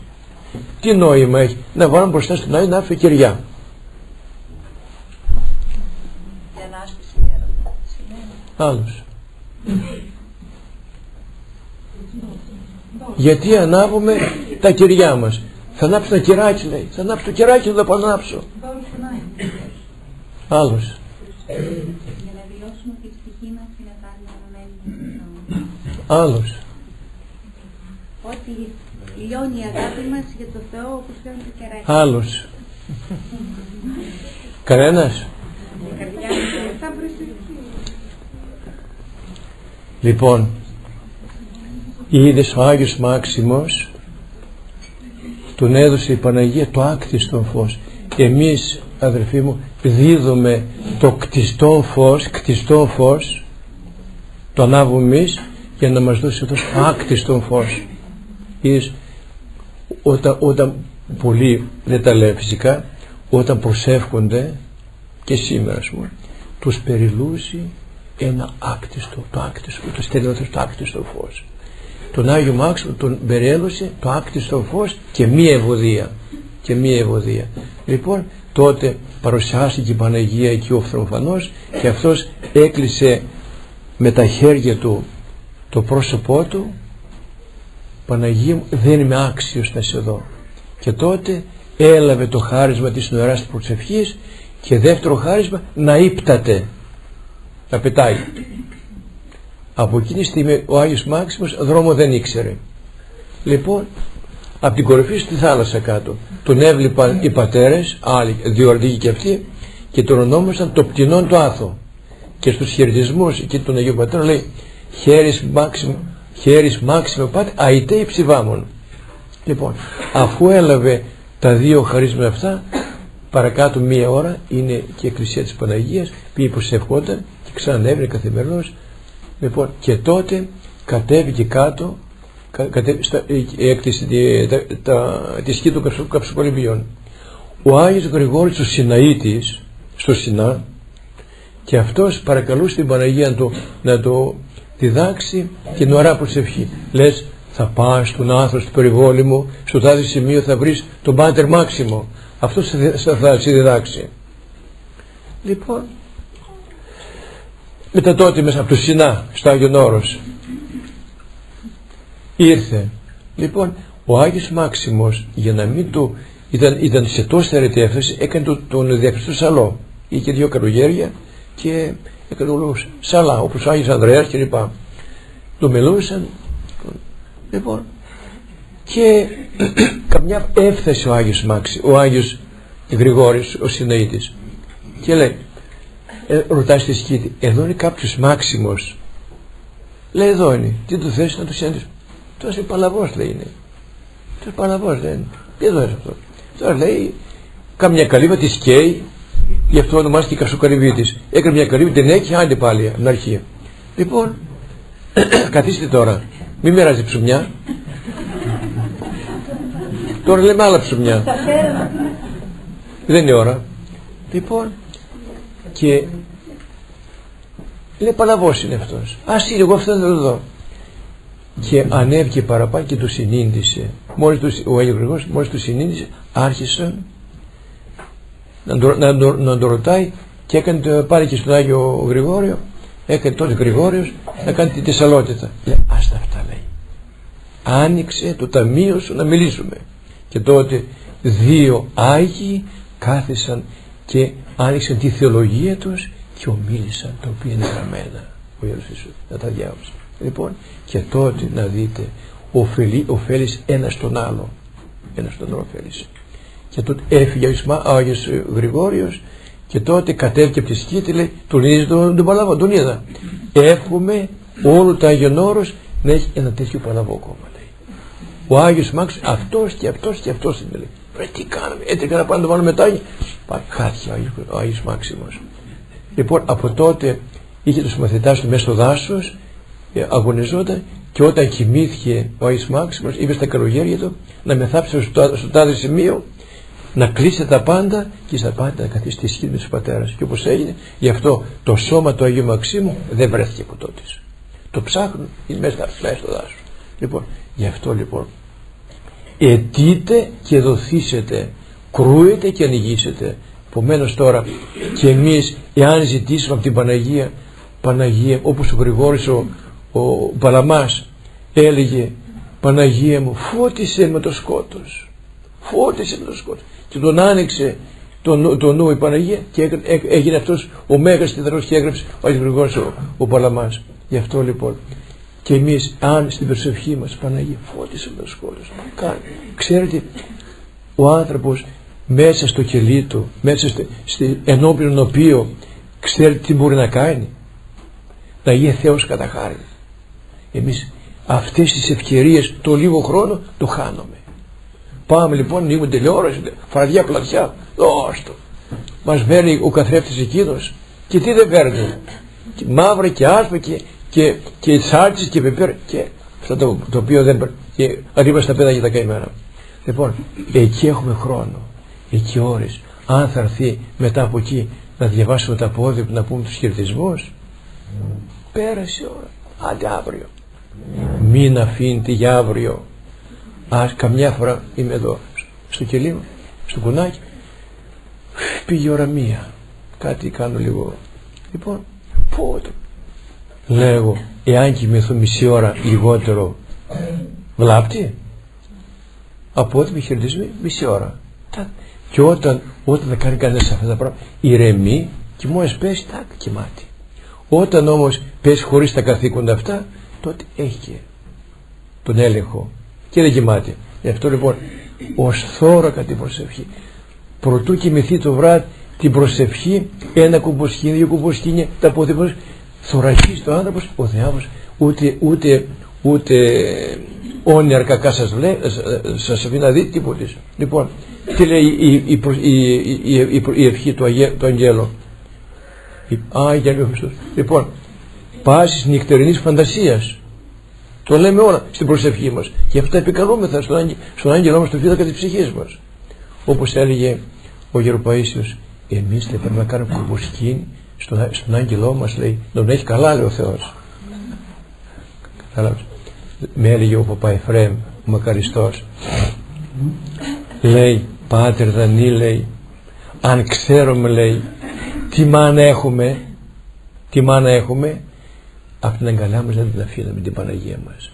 Τι νόημα έχει να βάλουμε μπροστά στον Άγιο να άφησε κεριά; Άλλος. Γιατί ανάβουμε τα κυριά μας; Θα ανάψω τα κυράκι λέει. Θα ανάψω το κυράκι δεν θα πάω να ανάψω άλλος. Άλλος. Ότι λιώνει η αγάπη μας για το Θεό όπως λιώνει το κεράκι. Άλλος. Κανένας. Λοιπόν είδες ο Άγιος Μάξιμος τον έδωσε η Παναγία το άκτιστο φως. Εμείς αδερφοί μου δίδουμε το κτιστό φως κτιστό φως το ανάβουμε εμείς για να μας δώσει το άκτιστο φως. Είδες, όταν, όταν πολλοί δεν τα λέει φυσικά όταν προσεύχονται και σήμερα ας πούμε τους περιλούζει ένα άκτιστο το άκτιστο το στέλνει το άκτιστο φως τον Άγιο Μάξιμο τον περιέλωσε το άκτιστο φως και μία ευωδία. Και μία ευωδία. Λοιπόν τότε παρουσιάστηκε η Παναγία εκεί ο Φθρομφανός και αυτός έκλεισε με τα χέρια του το πρόσωπό του. Παναγία μου δεν είμαι άξιος να σε δω και τότε έλαβε το χάρισμα της νοεράς προσευχής και δεύτερο χάρισμα να ύπταται να πετάει από εκείνη τη στιγμή ο Άγιος Μάξιμος δρόμο δεν ήξερε. Λοιπόν από την κορυφή στη θάλασσα κάτω τον έβλεπαν οι πατέρες άλλοι διορδίκοι και αυτοί και τον ονόμασαν το πτηνόν το άθο και στους χαιρετισμούς εκεί των Αγίου Πατέρων λέει χέρις Μάξιμο χέρις Μάξιμο πάτε αϊτέ υψηβάμων λοιπόν αφού έλαβε τα δύο χαρίσματα αυτά παρακάτω μία ώρα είναι και η Εκκλησία της Παναγίας πήγε προσευχόταν και ξανανέβαινε καθημερινώς λοιπόν και τότε κατέβηκε κάτω κατέβηκε στα, έκτισε τη, τα, τα, τη σκή των καψοκολυμπιών ο Άγιος Γρηγόρης ο Σιναήτης στο Σινά και αυτός παρακαλούσε την Παναγία να το, να το διδάξει την ώρα προσευχή. Λες θα πας στον άνθρωπο του περιβόλη μου στο τάδι σημείο θα βρεις τον Πάτερ Μάξιμο. Αυτό θα σε διδάξει λοιπόν μετά τότε μέσα από το Σινά στο Άγιον Όρος. Ήρθε. Λοιπόν ο Άγιος Μάξιμος για να μην του ήταν, ήταν σε τόση αρετή έφταση έκανε τον, τον διακριστό σαλό. Είχε δύο καλογέρια και έκανε τον σαλά όπως ο Άγιος Ανδρέας και λοιπά το μελούσαν λοιπόν και καμιά έφτασε ο Άγιος Μάξι ο Άγιος Γρηγόρης ο Συναήτης και λέει ε, ρωτάει στη σκήτη εδώ είναι κάποιος Μάξιμος λέει εδώ είναι τι του θες να του σέντεις τώρα είναι παλαβός λέει είναι. Τώρα παλαβός δεν είναι. Τι εδώ είναι αυτό. Τώρα λέει κάμια καλύβα της καίει γι' αυτό ονομάστηκε Κασοκαλυβίτης. Έκανε μια καλύβα την έχει άλλη πάλι από την αρχή λοιπόν καθίστε τώρα. Μην μοιράζει ψουμιά τώρα λέμε άλλα ψουμιά δεν είναι ώρα. Λοιπόν και λέει παλαβός είναι αυτός. Ας είναι εγώ αυτό δεν το δω και ανέβηκε παραπάνω και τους συνήντησε. Μόλις τους, ο Άγιος Γρηγόρης μόλις τους συνήντησε άρχισαν να το, να, το, να το ρωτάει και έκανε πάρει και στον Άγιο Γρηγόριο έκανε τότε Γρηγόριος να κάνει τη Θεσσαλότητα λέει άστα αυτά λέει. Άνοιξε το ταμείο σου να μιλήσουμε. Και τότε δύο Άγιοι κάθισαν και άνοιξαν τη θεολογία τους και ομίλησαν τα οποία είναι γραμμένα. Ο Ιερός Ιησούς να τα διάβασα λοιπόν και τότε να δείτε ωφελεί, ωφέλεις ένας στον άλλο ένας στον άλλο ωφέλεις και τότε έφυγε ο Άγιος Γρηγόριος και τότε κατέβηκε από τη σκήτη λέει τον είδες τον, τον Παλαβό τον είδα έχουμε όλο το Άγιον Όρος να έχει ένα τέτοιο Παλαβό κόμμα λέει. Ο Άγιος Μάξ αυτός και αυτός και αυτός είναι λέει Ρε τι κάναμε, έτσι έκανα πάνω το βάλω μετά. Χάθηκε ο Άγιος Μάξιμος. Λοιπόν, από τότε είχε τους μαθητάς του μέσα στο δάσος, ε, αγωνιζόταν και όταν κοιμήθηκε ο Άγιος Μάξιμος είπε στα καλογέρια του να μεθάψει στο, στο τάδε σημείο να κλείσει τα πάντα και στα πάντα να καθίσει στη σχήση με τους πατέρας και όπως έγινε γι' αυτό το σώμα του Αγίου Μαξίμου δεν βρέθηκε από τότε το ψάχνουν είναι μέσα στο δάσος λοιπόν γι' αυτό λοιπόν ετείτε και δοθήσετε. Κρούετε και ανοιγήσετε. Επομένως τώρα και εμείς εάν ζητήσουμε από την Παναγία Παναγία όπως ο Γρηγόρης ο, ο Παλαμάς έλεγε Παναγία μου φώτισε με το σκότος. Φώτισε με το σκότος και τον άνοιξε το, το νου η Παναγία και έγινε αυτός ο Μέγας Τιδρός και έγραψε ο Αγιος ο, ο Παλαμάς. Γι' αυτό λοιπόν και εμείς αν στην προσευχή μας Παναγία φώτισε με το σκότος ξέρετε ο άνθρωπος μέσα στο κελί του μέσα στο, στη, ενώπιον οποίο ξέρει τι μπορεί να κάνει. Να γίνει Θεός κατά χάρη. Εμείς αυτές τις ευκαιρίες το λίγο χρόνο το χάνουμε πάμε λοιπόν ανοίγουμε τηλεόραση φαρδιά πλατιά δώστο μας παίρνει ο καθρέφτης εκείνος. Και τι δεν παίρνει και μαύρα και άσπρα και, και, και σάλτσες και πεπέρ και αυτό το, το οποίο δεν παίρνει και arriba στα πέδα για τα καημένα λοιπόν εκεί έχουμε χρόνο εκεί ώρες. Αν θα έρθει μετά από εκεί να διαβάσουμε τα πόδια να πούμε τους χαιρετισμούς πέρασε η ώρα. Άντε αύριο. Μην αφήνετε για αύριο. Ας καμιά φορά είμαι εδώ στο κελί μου στο κουνάκι. Πήγε ώρα μία. Κάτι κάνω λίγο. Λοιπόν πότε λέγω εάν κοιμηθώ μισή ώρα λιγότερο βλάπτει από ό,τι με χαιρετίζουμε μισή ώρα. Και όταν, όταν θα κάνει κανένας αυτά τα πράγματα ηρεμεί και μόλις πέσει τάκ κοιμάται. Όταν όμως πέσει χωρίς τα καθήκοντα αυτά τότε έχει και τον έλεγχο και δεν κοιμάται. Γι' αυτό λοιπόν ως θώρακα την προσευχή προτού κοιμηθεί το βράδυ την προσευχή ένα κουμποσκίνη, δύο κουμποσκίνια τα πόδια θωρακίζει το άνθρωπος ο Θεός ούτε, ούτε, ούτε όνειρα κακά σας, λέει, σας αφήνει να δει τίποτε λοιπόν τι λέει η, η, η, η, η ευχή του, Αγέ, του Αγγέλου; Άγγελο Χριστός. Λοιπόν πάσης νυχτερινής φαντασίας. Το λέμε όλα στην προσευχή μας. Γι' αυτό επικαλούμεθα στον, στον άγγελό μας το φύλακα της ψυχής μας. Όπως έλεγε ο Γεροπαΐσιος εμείς δεν πρέπει να κάνουμε κουρποσκήν στον, στον άγγελό μας λέει να τον έχει καλά λέει ο Θεός. Κατάλαβες. Με έλεγε ο Παπά Εφραίμ ο Μακαριστός. Λέει Πάτερ Δανή λέει αν ξέρουμε λέει τι μάνα έχουμε τι μάνα έχουμε από την αγκαλιά μας δεν την αφήνουμε την Παναγία μας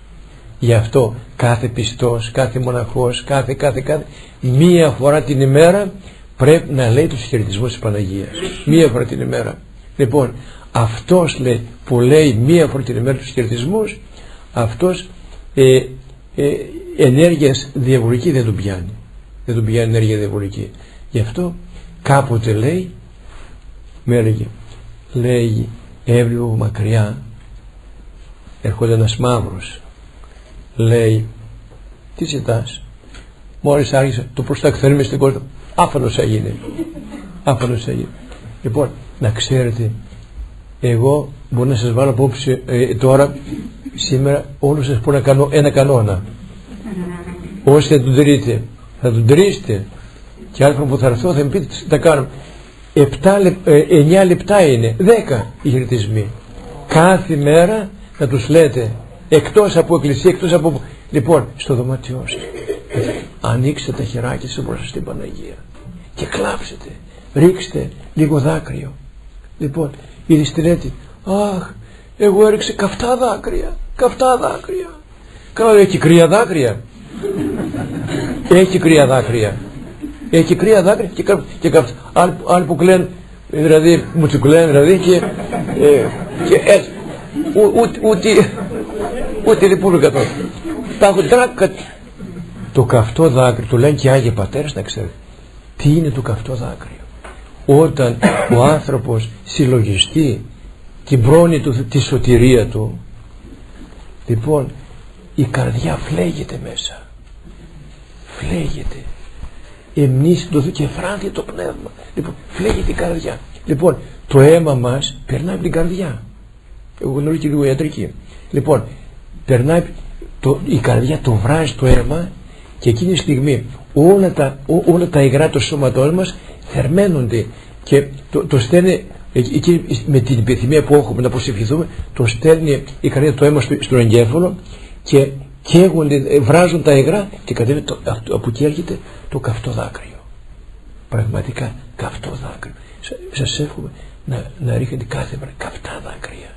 γι' αυτό κάθε πιστός, κάθε μοναχός κάθε κάθε κάθε μία φορά την ημέρα πρέπει να λέει τους χαιρετισμούς της Παναγίας. Μία φορά την ημέρα λοιπόν αυτός λέει που λέει μία φορά την ημέρα τους χαιρετισμούς αυτός ε, ε, ενέργειας διαβολική δεν τον πιάνει. Δεν τον πιάνει ενέργεια διαβολική. Γι' αυτό κάποτε λέει με έλεγε λέει έβλεπω μακριά έρχονται ένας μαύρος λέει τι ζητάς; Μόλις άρχισε το προστακθέρμι στην κόρτα άφανος έγινε. Άφανος έγινε. Λοιπόν να ξέρετε εγώ μπορώ να σας βάλω απόψε ε, τώρα σήμερα όλους σας πω να κάνω ένα κανόνα. Όσοι θα τον τρίτε θα τον τρίσετε και άλλο που θα έρθω θα μου πείτε τι θα κάνω 7, 9 λεπτά είναι 10 οι χαιρετισμοί. Κάθε μέρα να τους λέτε εκτός από εκκλησία εκτός από λοιπόν στο δωμάτιό σας ανοίξτε τα χεράκια σας μπροστά στην Παναγία και κλάψετε. Ρίξτε λίγο δάκρυο λοιπόν η Ριστηρέτη αχ εγώ έριξε καυτά δάκρυα καυτά δάκρυα καλά έχει κρύα δάκρυα. Έχει κρύα δάκρυα. Έχει κρύα δάκρυα και, και καυτά άλλοι, άλλοι που κλαίνουν δηλαδή μου κλαίνουν δηλαδή και, ε, και έτσι. Ούτε ούτε ούτε λοιπόν καθόλου τα έχουν τράκα το καυτό δάκρυ το λένε και οι Άγιοι Πατέρες να ξέρετε. Τι είναι το καυτό δάκρυο όταν ο άνθρωπος συλλογιστεί την πρόνη του, τη σωτηρία του λοιπόν η καρδιά φλέγεται μέσα. Φλέγεται. Εμνήσει το και φράνθει το πνεύμα. Λοιπόν φλέγεται η καρδιά. Λοιπόν το αίμα μας περνάει από την καρδιά. Εγώ γνωρίζω και λίγο ιατρική. Λοιπόν περνάει το, η καρδιά το βράζει το αίμα και εκείνη τη στιγμή όλα τα, ό, όλα τα υγρά του σώματός μας θερμαίνονται. Και το, το στέλνει εκεί με την επιθυμία που έχουμε να προσευχηθούμε το στέλνει η καρδιά το αίμα στον εγκέφαλο και καίγονται, ε, βράζουν τα υγρά και κατέβει το, από εκεί έρχεται το καυτό δάκρυο. Πραγματικά καυτό δάκρυο. Σας εύχομαι να, να ρίχνετε κάθε μέρα καυτά δάκρυα.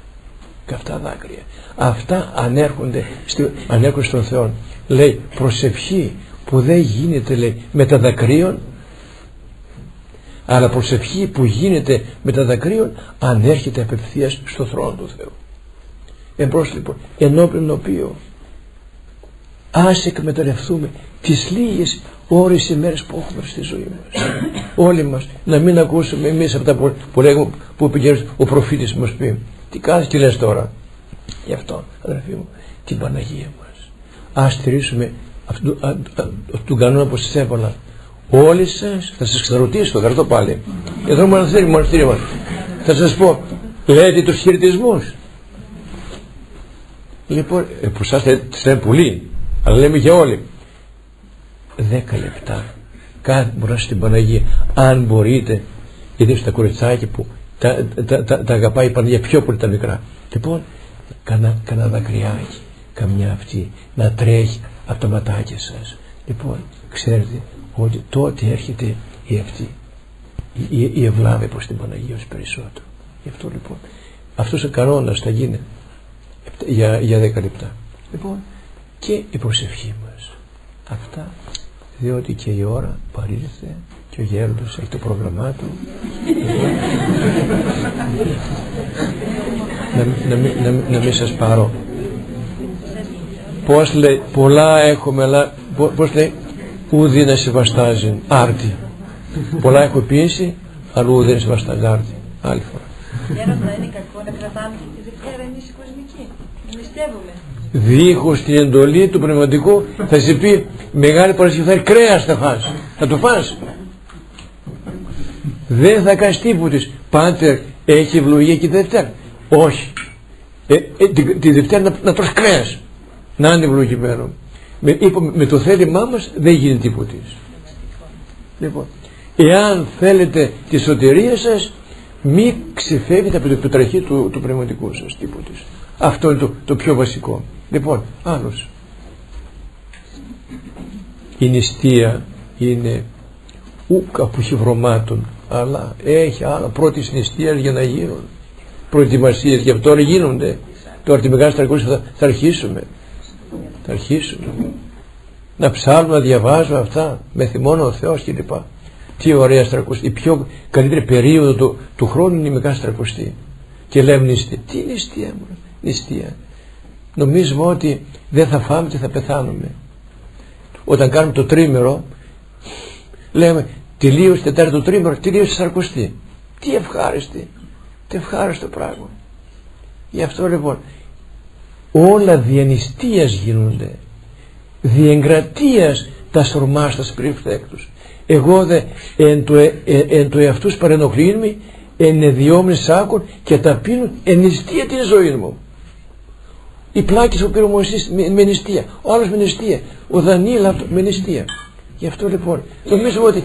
Καυτά δάκρυα. Αυτά ανέρχονται, ανέρχονται στον Θεό. Λέει προσευχή που δεν γίνεται λέει με τα δακρύων αλλά προσευχή που γίνεται με τα δακρύων ανέρχεται απευθείας στο θρόνο του Θεού. Εμπρός λοιπόν ενώπιν οποίο ας εκμεταλλευτούμε τις λίγες ώρες ημέρες που έχουμε στη ζωή μας. Όλοι μας να μην ακούσουμε εμείς από τα που, που λέγουμε που είπε ο προφήτης μας πει τι κάνεις τι λες τώρα; Γι' αυτό αδερφοί μου την Παναγία μας. Ας στηρίσουμε αυτού του κανόνα που σας έβαλα όλοι σας θα σας ξαναρωτήσω το κρατώ πάλι. Εδώ μοναστήρι μοναστήρι μας. Θα σας πω λέτε τους χαιρετισμούς. Λοιπόν ε, που σας λένε πολύ αλλά λέμε για όλοι. Δέκα λεπτά. Κάθε φορά στην Παναγία αν μπορείτε γιατί στα κοριτσάκια που τα, τα, τα, τα αγαπάει η Παναγία πιο πολύ τα μικρά. Λοιπόν κανένα κανα δακρυάκι καμιά αυτή να τρέχει από τα ματάκια σας. Λοιπόν ξέρετε ότι τότε έρχεται η αυτή η, η, η ευλάβη προς την Παναγία ως περισσότερο. Γι' αυτό λοιπόν αυτός ο κανόνας θα γίνει για, για 10 λεπτά. Λοιπόν και η προσευχή μας. Αυτά διότι και η ώρα παρήλθε και ο γέροντος έχει το πρόγραμμά του. Να, να, να, να μην σας πάρω. Πως λέει πολλά έχουμε αλλά πως λέει ούδη να σε βαστάζει άρτη. Πολλά έχω πίεση αλλά ούδη να σε βαστάζει άρτη. Άλλη φορά. Γέροντα είναι κακό να κρατάμε. Τη Δευτέρα εμείς οι κοσμικοί. Νηστεύουμε δίχως την εντολή του πνευματικού θα σε πει μεγάλη παρασκευή θα κρέας θα φας. Θα το φας. Δεν θα κάνεις τίποτα πάτερ έχει ευλογία και Δευτέρα. Όχι. Ε, ε, τη, τη Δευτέρα να, να τρως κρέας. Να είναι ευλογημένο με, με το θέλημά μας δεν γίνει τίποτα λοιπόν εάν θέλετε τη σωτηρία σας μη ξεφεύγετε από το επιτραχή του, του πνευματικού σας τίποτα αυτό είναι το, το πιο βασικό Λοιπόν, άλλος. Η νηστεία είναι ούκα που έχει βρωμάτων, αλλά έχει άλλα πρώτης νηστείας για να γίνουν. Προετοιμασίες, γι' αυτό τώρα γίνονται. Τώρα τη Μεγάλη Στρακούση θα, θα αρχίσουμε. Θα αρχίσουμε. Να ψάλουμε, να διαβάζουμε αυτά, με θυμόνο ο Θεός κλπ. Τι ωραία στρακοστή. Η πιο καλύτερη περίοδο του, του χρόνου είναι η Μεγάλη Στρακοστή. Και λέμε νηστεία. Τι νηστεία μου, νηστεία νομίζουμε ότι δεν θα φάμε και θα πεθάνουμε όταν κάνουμε το τρίμερο λέμε τελείωσε τετάρτη το τρίμερο τελείωσε σαρκωστή τι ευχάριστη τι ευχάριστο πράγμα γι' αυτό λοιπόν όλα διανυστίας γίνονται διεγκρατίας τα στορμάστας περιφθέκτους εγώ δε εν το, ε, ε, εν το εαυτούς παρενοχλήνμη εν σάκων και τα πίνουν εν νηστεία την ζωή μου οι πλάκες που πήρε ο Μωυσής με νηστεία, ο άλλος με νηστεία, ο Δανίλα με νηστεία. Γι' αυτό λοιπόν νομίζουμε ότι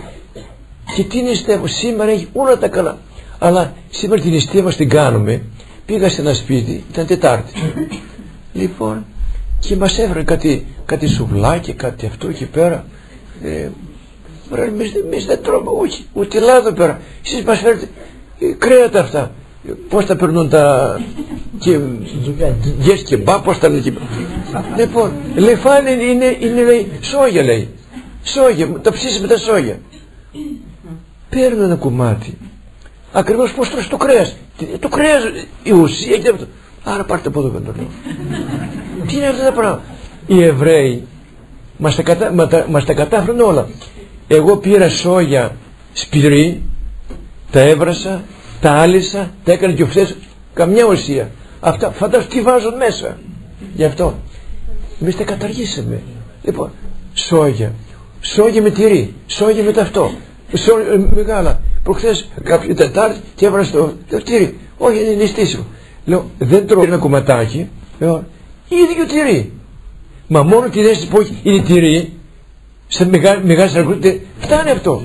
και τι νηστεύω, σήμερα έχει όλα τα καλά. Αλλά σήμερα την νηστεία μας την κάνουμε. Πήγα σε ένα σπίτι, ήταν Τετάρτη. Λοιπόν, και μας έφερε κάτι, κάτι σουβλάκι, κάτι αυτό εκεί πέρα. Ε, εμείς, δεν τρώμε, όχι, ούτε λάδο πέρα. Εσείς μας φέρετε ε, κρέατα αυτά. Πώς τα περνούν τα και γες και μπα πώς τα λένε λοιπόν λεφάνε είναι, είναι λέει σόγια λέει. Σόγια τα ψήσεις με τα σόγια. Παίρνω ένα κομμάτι. Ακριβώς πως τρως το κρέας. Το κρέας η ουσία και αυτό άρα πάρτε από εδώ και το λέω τι είναι αυτά τα πράγματα οι Εβραίοι μας τα, κατα, μας τα κατάφεραν όλα εγώ πήρα σόγια σπυρί τα έβρασα τα άλυσα, τα έκανε και αυτές καμιά ουσία. Αυτά φαντάζομαι τι βάζουν μέσα. Γι' αυτό. Εμείς τα καταργήσαμε. Λοιπόν, σόγια. Σόγια με τυρί. Σόγια με ταυτό. Σόγια ε, μεγάλα. Προχθές κάποιο Τετάρτη και έβαλα στο το τυρί. Όχι, είναι νηστήσιμο. Λέω, δεν τρώω ένα κομματάκι. Λέω, ίδιο τυρί. Μα μόνο τη δέση που είναι τυρί, σε μεγάλη, μεγάλη φτάνει αυτό.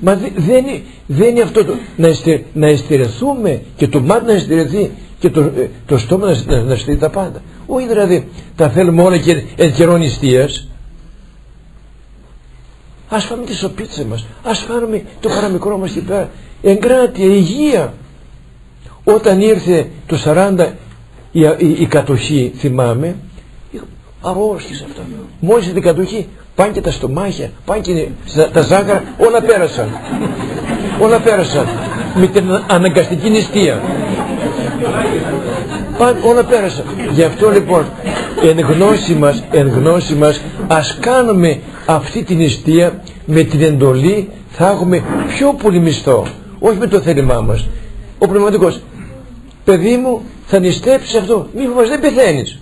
Μα δεν, είναι, δεν είναι αυτό το, να, εστε, να εστερεθούμε και το μάτι να εστερεθεί και το, ε, το στόμα να, να, να τα πάντα. Όχι δηλαδή τα θέλουμε όλα και εν καιρό νηστείας. Ας φάμε τη σοπίτσα μας, ας φάμε το παραμικρό μας εκεί πέρα. Εγκράτεια, υγεία. Όταν ήρθε το 40 η, η, η κατοχή θυμάμαι αρρώστησε αυτό. Μόλις την κατοχή πάνε και τα στομάχια πάνε και τα ζάχαρα όλα πέρασαν. Όλα πέρασαν. Με την αναγκαστική νηστεία. Πάνε, όλα πέρασαν. Γι' αυτό λοιπόν εν γνώση μας, εν γνώση μας ας κάνουμε αυτή την νηστεία με την εντολή θα έχουμε πιο πολύ μισθό. Όχι με το θέλημά μας. Ο πνευματικός παιδί μου θα νηστέψεις αυτό. Μη φοβάσαι δεν πεθαίνεις.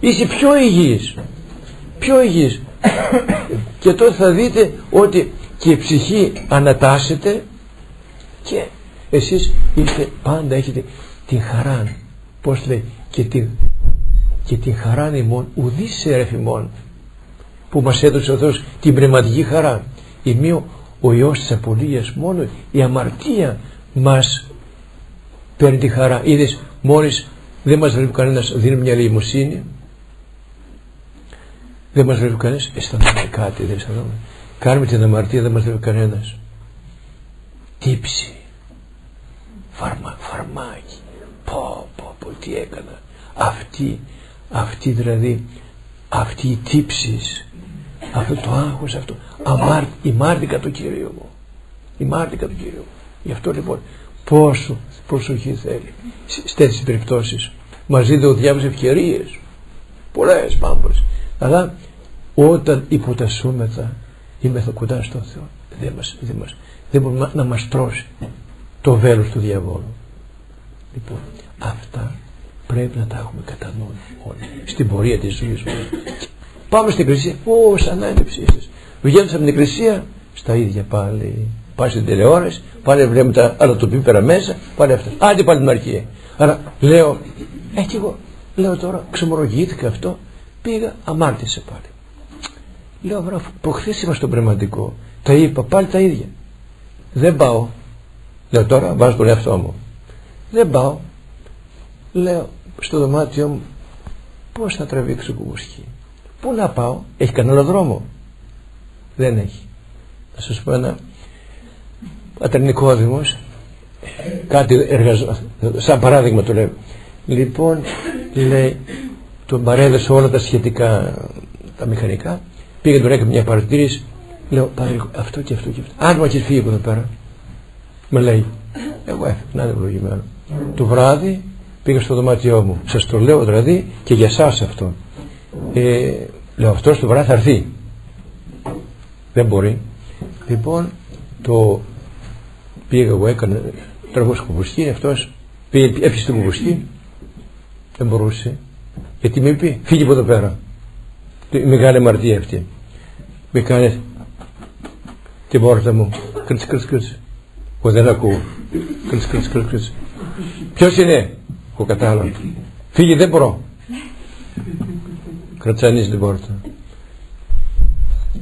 Είσαι πιο υγιής. Πιο υγιής. Και τότε θα δείτε ότι και η ψυχή ανατάσσεται και εσείς είστε πάντα έχετε την χαρά πως λέει και την, και την χαρά ημών ουδής σε που μας έδωσε ο Θεός την πνευματική χαρά. Ημείο ο Υιός της απολύειας μόνο η αμαρτία μας παίρνει τη χαρά. Είδες μόλις δεν μας βλέπει κανένας δίνει μια λιμοσύνη. Δεν μας βλέπει κανένας αισθανόμαστε κάτι δεν αισθανόμαστε κάνουμε την αμαρτία δεν μας βλέπει κανένας. Τύψη. Φαρμα, φαρμάκι. Πω πω πω τι έκανα. Αυτή αυτή δηλαδή αυτή η τύψης αυτό το άγχος αυτό. Αμάρ, η μάρτυκα του Κυρίου μου. Η μάρτυκα του Κυρίου μου. Γι' αυτό λοιπόν πόσο προσοχή θέλει. Σε τέτοιες περιπτώσεις. Μας δίνει ο διάβολος ευκαιρίες. Πολλές πάμπολες αλλά όταν υποτασσούμεθα είμαστε κοντά στον Θεό. Δεν, μας, δεν, μας, δεν μπορεί να μας τρώσει το βέλος του διαβόλου. Λοιπόν αυτά πρέπει να τα έχουμε κατά νου όλοι στην πορεία της ζωής μας. Πάμε στην εκκλησία. Ω σαν να είναι ψήφες βγαίνοντας από την εκκλησία στα ίδια πάλι πάει στην τηλεόραση πάλι βλέπουμε τα άλλα πέρα μέσα πάλι αυτά άντε πάλι την αρχή άρα λέω έτσι εγώ λέω τώρα ξεμορρογήθηκα αυτό πήγα αμάρτησε πάλι Λέω βρω προχθές είμαστε στο πνευματικό. Τα είπα πάλι τα ίδια. Δεν πάω. Λέω τώρα βάζω τον εαυτό μου. Δεν πάω. Λέω στο δωμάτιό μου πώς θα τραβήξω κουμπουσκή. Πού να πάω. Έχει κανένα δρόμο. Δεν έχει. Θα σας πω ένα πατερνικό δήμος κάτι εργαζό, σαν παράδειγμα το λέω. Λοιπόν, λέει, τον παρέδωσε όλα τα σχετικά τα μηχανικά Πήγε τον έκανε μια παρατήρηση. Λέω, πάρε αυτό και αυτό και αυτό. Αν μου έχεις φύγει από εδώ πέρα, με λέει, εγώ έφυγα, να είναι ευλογημένο. Το βράδυ πήγα στο δωμάτιό μου. Σας το λέω δηλαδή και για εσά αυτό. Ε, λέω, αυτός το βράδυ θα έρθει. Δεν μπορεί. Λοιπόν, το πήγα εγώ, έκανε τραβό κουμπουστή, αυτός πήγε, έπισε το κουμπουστή, δεν μπορούσε. Γιατί με είπε, φύγει από εδώ πέρα. Η μεγάλη αμαρτία αυτή. Με κάνεις την πόρτα μου. Κρίτς κρίτς κρίτς εγώ δεν ακούω. Κρίτς κρίτς κρίτς κρίτς ποιος είναι; Ο κατάλαβα. Φύγει δεν μπορώ. Κρατσανίζει την πόρτα.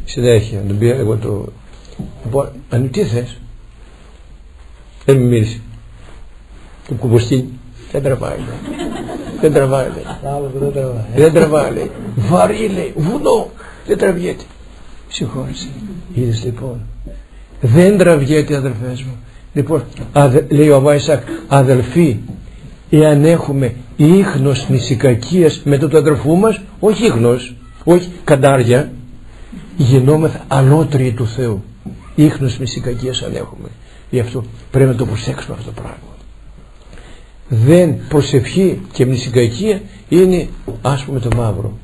Συνέχεια τον πήγα εγώ το λοιπόν αν τι θες δεν με μίλησε το κουμπουστή. Δεν τραβάει δεν τραβάει δεν τραβάει βαρύ λέει. Βουνό. Δεν τραβιέται. Συγχώρησε είδες λοιπόν. Δεν τραβιέται αδελφές μου. Λοιπόν αδε, λέει ο Βάισακ αδελφοί εάν έχουμε ίχνος νησικακίας με το αδελφού μας όχι ίχνος όχι καντάρια γινόμεθα ανώτριοι του Θεού. Ίχνος νησικακίας αν έχουμε γι' αυτό πρέπει να το προσέξουμε αυτό το πράγμα. Δεν προσευχή και μνησικακία είναι ας πούμε το μαύρο.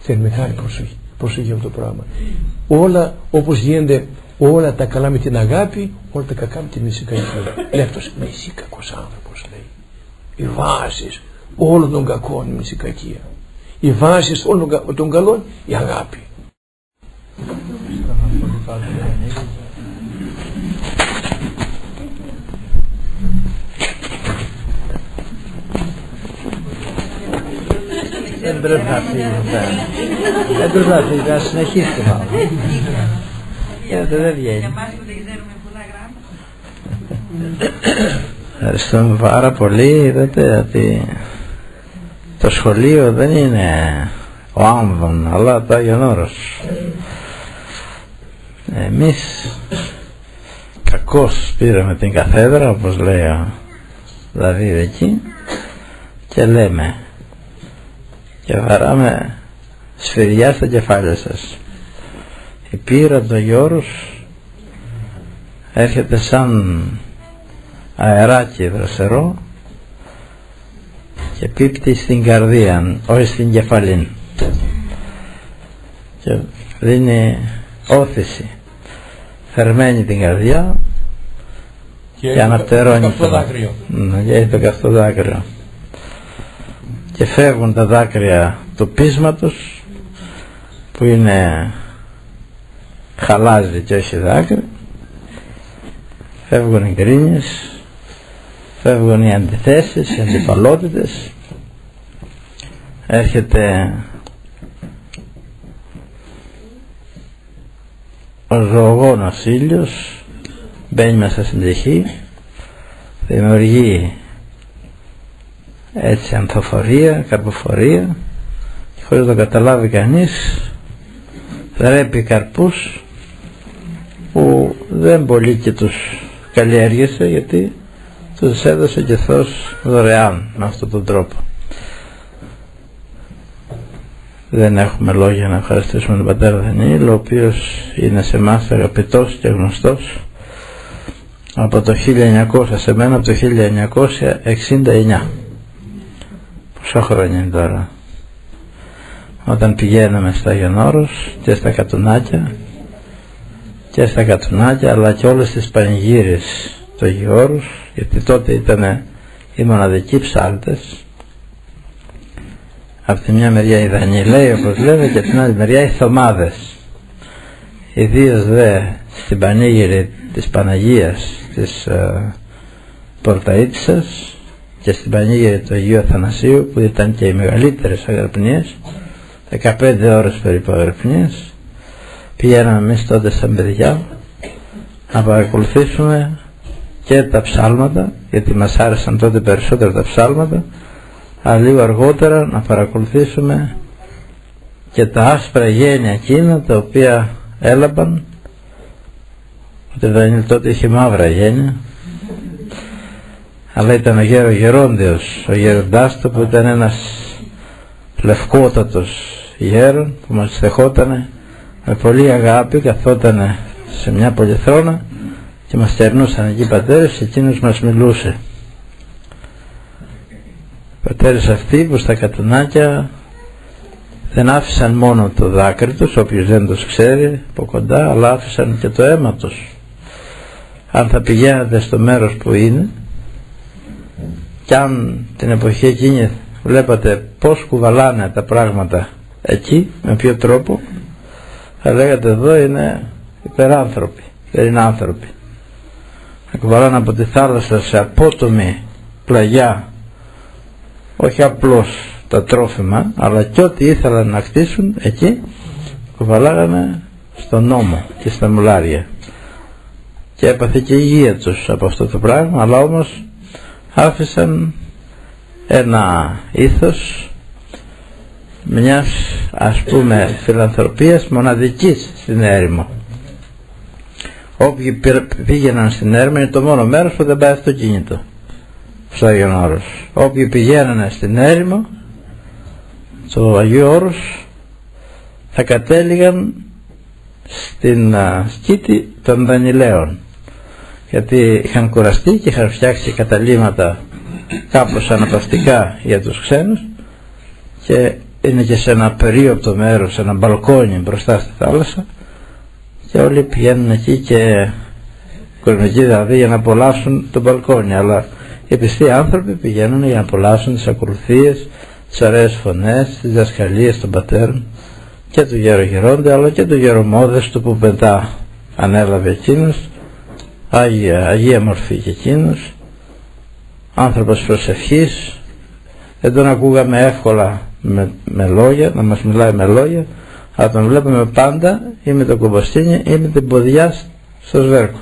Θέλει μεγάλη προσοχή προσοχή αυτό το πράγμα. Όλα όπως γίνεται όλα τα καλά με την αγάπη όλα τα κακά με την μυσικακία λέει αυτός μυσικακός άνθρωπος λέει. Οι βάσεις όλων των κακών η μυσικακία οι βάσεις όλων των καλών η αγάπη Δεν πρέπει να φύγει Δεν πρέπει να φύγει, να συνεχίσει μάλλον. Γιατί δεν βγαίνει. Ευχαριστούμε πάρα πολύ. Είδατε ότι το σχολείο δεν είναι ο Άμβον, αλλά το Άγιον Όρος. Εμείς κακώς πήραμε την καθέδρα, όπως λέει ο Δαβίδ εκεί, και λέμε και βαράμε σφυριά στα κεφάλια σας. Η πύρα του Αγιώρους έρχεται σαν αεράκι δροσερό και πίπτει στην καρδία όχι στην κεφαλή και δίνει όθηση θερμένη την καρδιά και, και αναπτερώνει το δάκρυο. Ναι, και έχει το καυτό δάκρυο και φεύγουν τα δάκρυα του πείσματος που είναι χαλάζει και όχι δάκρυ. Φεύγουν οι γκρίνιες φεύγουν οι αντιθέσεις, οι αντιπαλότητες. Έρχεται ο ζωογόνος ήλιος μπαίνει μέσα στην τυχή δημιουργεί έτσι ανθοφορία, καρποφορία. Και χωρίς να το καταλάβει κανείς θρέπει καρπούς που δεν πολύ και τους καλλιέργησε γιατί τους έδωσε και Θεός δωρεάν με αυτόν τον τρόπο. Δεν έχουμε λόγια να ευχαριστήσουμε τον πατέρα Δανίλ ο οποίος είναι σε εμάς αγαπητός και γνωστός από το 1900 σε μένα από το 1969 πόσα χρόνια είναι τώρα; Όταν πηγαίναμε στα Γενόρους και στα Κατουνάκια και στα Κατουνάκια αλλά και όλες τις πανηγύρες του Αγιώρους γιατί τότε ήταν οι μοναδικοί ψάλτες. Από τη μια μεριά οι Δανειλαίοι όπως λέμε και από την άλλη μεριά οι Θωμάδες. Ιδίως δε στην πανήγυρη της Παναγίας της uh, Πορταΐτσας και στην πανήγυρη του Αγίου Αθανασίου που ήταν και οι μεγαλύτερες αγρυπνίες 15 ώρες περίπου αγρυπνίες πηγαίναμε εμείς τότε σαν παιδιά να παρακολουθήσουμε και τα ψάλματα γιατί μας άρεσαν τότε περισσότερο τα ψάλματα αλλά λίγο αργότερα να παρακολουθήσουμε και τα άσπρα γένεια εκείνα τα οποία έλαβαν ο Δανίλ τότε είχε μαύρα γένεια αλλά ήταν ο γέρο γερόντιος ο γεροντάς του που ήταν ένας λευκότατος γέρον που μας δεχότανε με πολύ αγάπη καθότανε σε μια πολυθρόνα και μας τερνούσαν εκεί οι πατέρες και εκείνος μας μιλούσε. Πατέρες αυτοί που στα κατουνάκια δεν άφησαν μόνο το δάκρυ τους όποιος δεν τους ξέρει από κοντά αλλά άφησαν και το αίμα τους. Αν θα πηγαίνετε στο μέρος που είναι και αν την εποχή εκείνη βλέπατε πως κουβαλάνε τα πράγματα εκεί με ποιο τρόπο θα λέγατε εδώ είναι υπεράνθρωποι δεν είναι άνθρωποι. Να κουβαλάνε από τη θάλασσα σε απότομη πλαγιά όχι απλώς τα τρόφιμα αλλά και ό,τι ήθελαν να χτίσουν εκεί κουβαλάγανε στον νόμο και στα μουλάρια. Και έπαθε και η υγεία τους από αυτό το πράγμα αλλά όμως άφησαν ένα ήθος μιας ας πούμε φιλανθρωπίας μοναδικής στην έρημο. Όποιοι πήγαιναν στην έρημο είναι το μόνο μέρος που δεν πάει αυτοκίνητο στο Άγιον Όρος. Όποιοι πηγαίνανε στην έρημο στο Αγίου Όρος θα κατέληγαν στην σκήτη των Δανειλαίων γιατί είχαν κουραστεί και είχαν φτιάξει καταλήμματα κάπως αναπαυτικά για τους ξένους και είναι και σε ένα περίοπτο μέρος, σε ένα μπαλκόνι μπροστά στη θάλασσα και όλοι πηγαίνουν εκεί και κορμικοί δηλαδή για να απολαύσουν το μπαλκόνι. Αλλά οι πιστοί άνθρωποι πηγαίνουν για να απολαύσουν τις ακολουθίες, τις ωραίες φωνές, τις δασκαλίες των πατέρων και του γερογερόντα αλλά και του γερομόδεστου που μετά ανέλαβε εκείνος Άγια, Αγία μορφή και εκείνος άνθρωπος προσευχής. Δεν τον ακούγαμε εύκολα με, με λόγια, να μας μιλάει με λόγια αλλά τον βλέπουμε πάντα ή με το κομποστίνι ή με την ποδιά στο σβέρκο.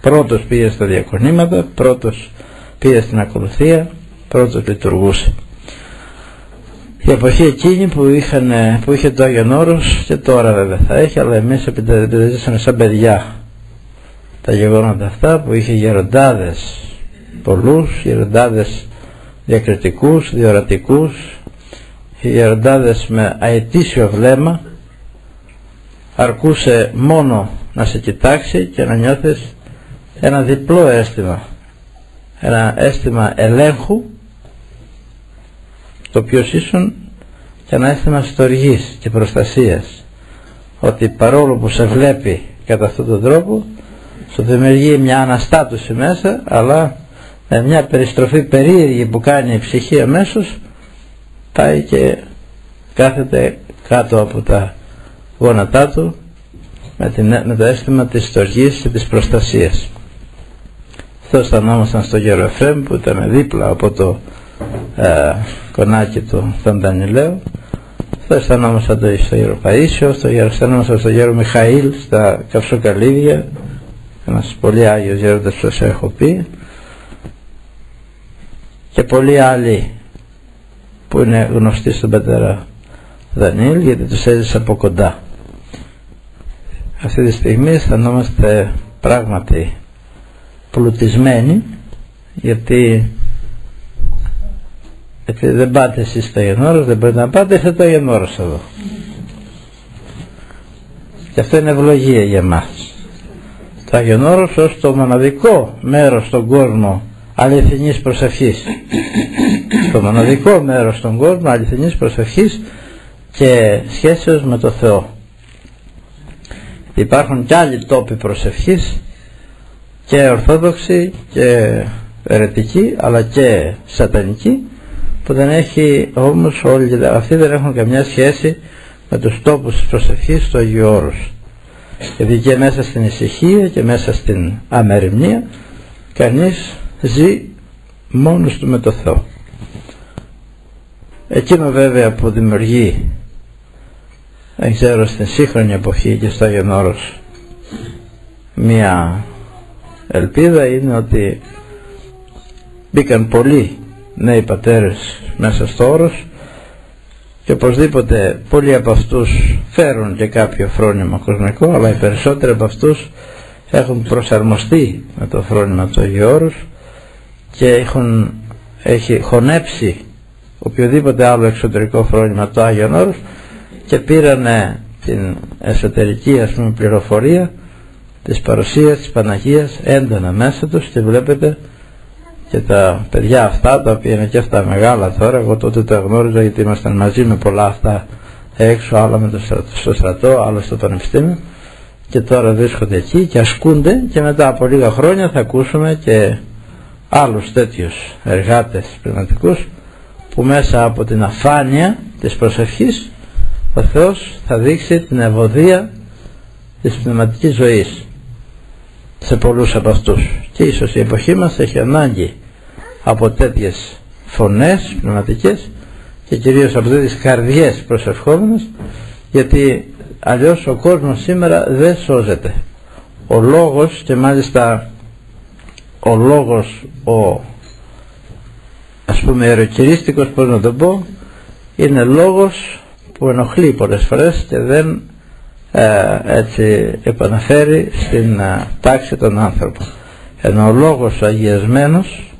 Πρώτος πήγε στα διακονήματα πρώτος πήγε στην ακολουθία πρώτος λειτουργούσε. Η εποχή εκείνη που, είχαν, που είχε το Άγιον Όρος και τώρα βέβαια θα έχει αλλά εμείς επιτελέσαμε σαν παιδιά τα γεγονότα αυτά που είχε γεροντάδες πολλούς γεροντάδες διακριτικούς, διορατικούς, γεροντάδες με αετήσιο βλέμμα αρκούσε μόνο να σε κοιτάξει και να νιώθεις ένα διπλό αίσθημα. Ένα αίσθημα ελέγχου το οποίος ήσουν και ένα αίσθημα στοργής και προστασίας. Ότι παρόλο που σε βλέπει κατά αυτόν τον τρόπο σου δημιουργεί μια αναστάτωση μέσα αλλά με μια περιστροφή περίεργη που κάνει η ψυχή αμέσως πάει και κάθεται κάτω από τα γόνατά του με, την, με το αίσθημα της στοργής και της προστασίας. Αυτό αισθανόμασταν στο γέρο Εφραίμ που ήταν δίπλα από το ε, κονάκι του τον Δανιλαίου. Αυτό αισθανόμασταν το, στο γέρο Παΐσιο, στο γέρο, αισθανόμασταν στο γέρο Μιχαήλ, στα Καυσοκαλίδια, ένας πολύ Άγιος γέροντας που σας έχω πει. Και πολλοί άλλοι που είναι γνωστοί στον πατέρα Δανίλ γιατί τους έζησα από κοντά. Αυτή τη στιγμή αισθανόμαστε πράγματι πλουτισμένοι γιατί επειδή δεν πάτε εσείς στο Αγιονόρος δεν μπορείτε να πάτε είστε το Αγιονόρος εδώ. Και αυτό είναι ευλογία για μας το Αγιονόρος ως το μοναδικό μέρος στον κόσμο αληθινής προσευχής. Το μοναδικό μέρος στον κόσμο αληθινής προσευχής και σχέσεως με το Θεό. Υπάρχουν και άλλοι τόποι προσευχής και ορθόδοξοι και ερετικοί αλλά και σατανικοί που δεν έχει όμως όλοι αυτοί δεν έχουν καμιά σχέση με τους τόπους της προσευχής του Αγίου Όρους γιατί και μέσα στην ησυχία και μέσα στην αμεριμνία κανείς ζει μόνος του με το Θεό. Εκείνο βέβαια που δημιουργεί δεν ξέρω στην σύγχρονη εποχή και στο Άγιον Όρος μια ελπίδα είναι ότι μπήκαν πολλοί νέοι πατέρες μέσα στο όρος και οπωσδήποτε πολλοί από αυτούς φέρουν και κάποιο φρόνημα κοσμικό αλλά οι περισσότεροι από αυτούς έχουν προσαρμοστεί με το φρόνημα του Αγίου Όρους και έχουν, έχει χωνέψει οποιοδήποτε άλλο εξωτερικό φρόνημα του Άγιον Όρους και πήρανε την εσωτερική ας πούμε πληροφορία της παρουσίας της Παναγίας έντονα μέσα τους και βλέπετε και τα παιδιά αυτά τα οποία είναι και αυτά μεγάλα τώρα εγώ τότε τα γνώριζα γιατί ήμασταν μαζί με πολλά αυτά έξω άλλα με το στρατό, στο στρατό άλλα στο πανεπιστήμιο. Και τώρα βρίσκονται εκεί και ασκούνται και μετά από λίγα χρόνια θα ακούσουμε και άλλους τέτοιους εργάτες πνευματικούς που μέσα από την αφάνεια της προσευχής ο Θεός θα δείξει την ευωδία της πνευματικής ζωής σε πολλούς από αυτούς. Και ίσως η εποχή μας έχει ανάγκη από τέτοιες φωνές πνευματικές και κυρίως από τέτοιες καρδιές προσευχόμενες γιατί αλλιώς ο κόσμος σήμερα δεν σώζεται. Ο λόγος και μάλιστα ο λόγος ο ας πούμε ερωκυρίστικος πώς να το πω είναι λόγος που ενοχλεί πολλές φορές και δεν ε, έτσι επαναφέρει στην ε, τάξη των άνθρωπων. Ενώ ο λόγος ο αγιασμένος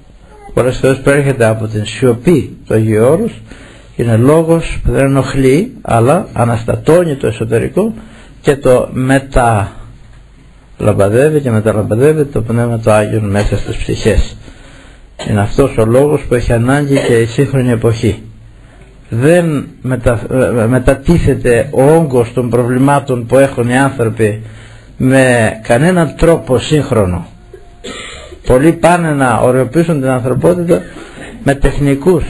πολλές φορές προέρχεται από την σιωπή του Αγίου Όρους είναι λόγος που δεν ενοχλεί αλλά αναστατώνει το εσωτερικό και το μεταλαμπαδεύει και μεταλαμπαδεύει το Πνεύμα του Άγιον μέσα στις ψυχές. Είναι αυτός ο λόγος που έχει ανάγκη και η σύγχρονη εποχή. Δεν μετα, ε, μετατίθεται ο όγκος των προβλημάτων που έχουν οι άνθρωποι με κανέναν τρόπο σύγχρονο. Πολλοί πάνε να ωρεοποιήσουν την ανθρωπότητα με τεχνικούς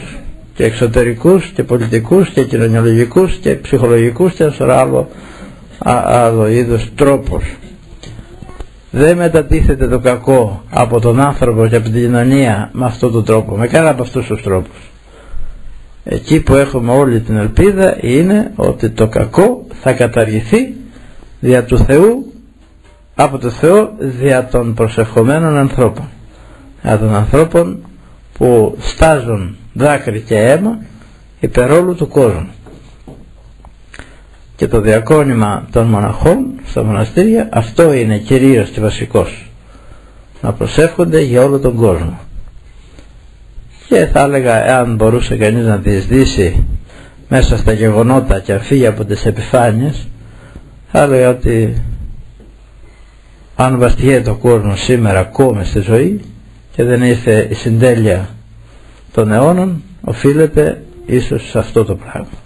και εξωτερικούς και πολιτικούς και κοινωνιολογικούς και ψυχολογικούς και ένα άλλο, άλλο είδους τρόπους δεν μετατίθεται το κακό από τον άνθρωπο και από την κοινωνία με αυτόν τον τρόπο με κανένα από αυτούς τους τρόπους. Εκεί που έχουμε όλη την ελπίδα είναι ότι το κακό θα καταργηθεί δια του Θεού από το Θεό δια των προσευχομένων ανθρώπων. Δια των ανθρώπων που στάζουν δάκρυ και αίμα υπερ όλου του κόσμου. Και το διακόνημα των μοναχών στα μοναστήρια αυτό είναι κυρίως και βασικός. Να προσεύχονται για όλο τον κόσμο. Και θα έλεγα εάν μπορούσε κανείς να διεισδύσει μέσα στα γεγονότα και φύγει από τις επιφάνειες θα έλεγα ότι αν βαστιέται ο κόσμος σήμερα ακόμη στη ζωή και δεν ήρθε η συντέλεια των αιώνων οφείλεται ίσως σε αυτό το πράγμα.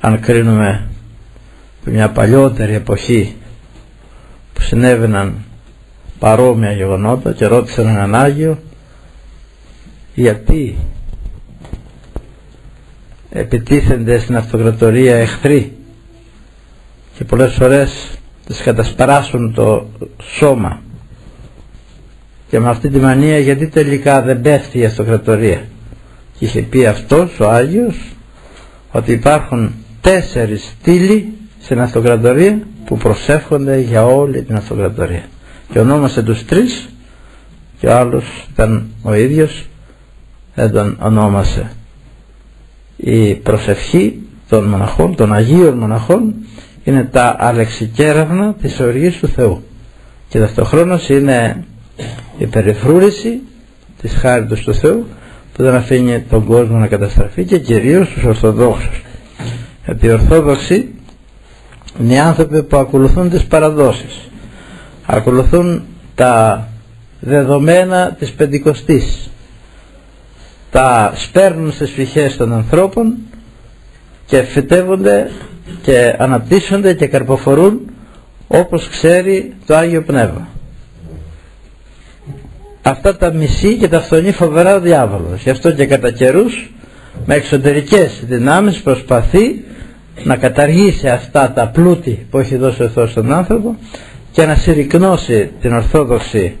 Αν κρίνουμε μια παλιότερη εποχή που συνέβαιναν παρόμοια γεγονότα και ρώτησαν έναν Άγιο γιατί επιτίθενται στην αυτοκρατορία εχθροί και πολλές φορές τις κατασπαράσουν το σώμα και με αυτή τη μανία γιατί τελικά δεν πέφτει η αυτοκρατορία. Και είχε πει αυτός ο Άγιος ότι υπάρχουν τέσσερις στήλοι στην αυτοκρατορία που προσεύχονται για όλη την αυτοκρατορία. Και ονόμασε τους τρεις και ο άλλος ήταν ο ίδιος δεν τον ονόμασε. Η προσευχή των μοναχών, των Αγίων μοναχών είναι τα αλεξικέραυνα της οργής του Θεού. Και ταυτοχρόνως είναι η περιφρούρηση της χάριτος του Θεού που δεν αφήνει τον κόσμο να καταστραφεί και κυρίως τους Ορθοδόξους. Γιατί οι Ορθόδοξοι είναι οι άνθρωποι που ακολουθούν τις παραδόσεις. Ακολουθούν τα δεδομένα της Πεντηκοστής. Τα σπέρνουν στις φυχές των ανθρώπων και φυτεύονται και αναπτύσσονται και καρποφορούν όπως ξέρει το Άγιο Πνεύμα. Αυτά τα μισεί και τα φθονεί φοβερά ο διάβολος. Γι' αυτό και κατά καιρούς με εξωτερικές δυνάμεις προσπαθεί να καταργήσει αυτά τα πλούτη που έχει δώσει ο Θεός στον άνθρωπο και να συρρυκνώσει την Ορθόδοξη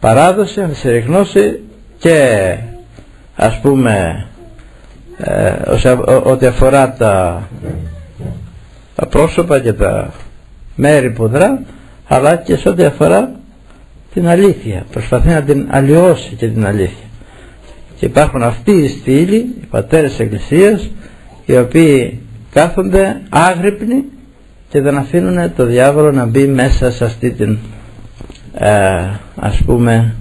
παράδοση, να συρρυκνώσει και ας πούμε ε, ό,τι αφορά τα, τα πρόσωπα και τα μέρη που δρά αλλά και σε ό,τι αφορά την αλήθεια. Προσπαθεί να την αλλοιώσει και την αλήθεια. Και υπάρχουν αυτοί οι στήλοι οι πατέρες της Εκκλησίας οι οποίοι κάθονται άγρυπνοι και δεν αφήνουν το διάβολο να μπει μέσα σε αυτή την ε, ας πούμε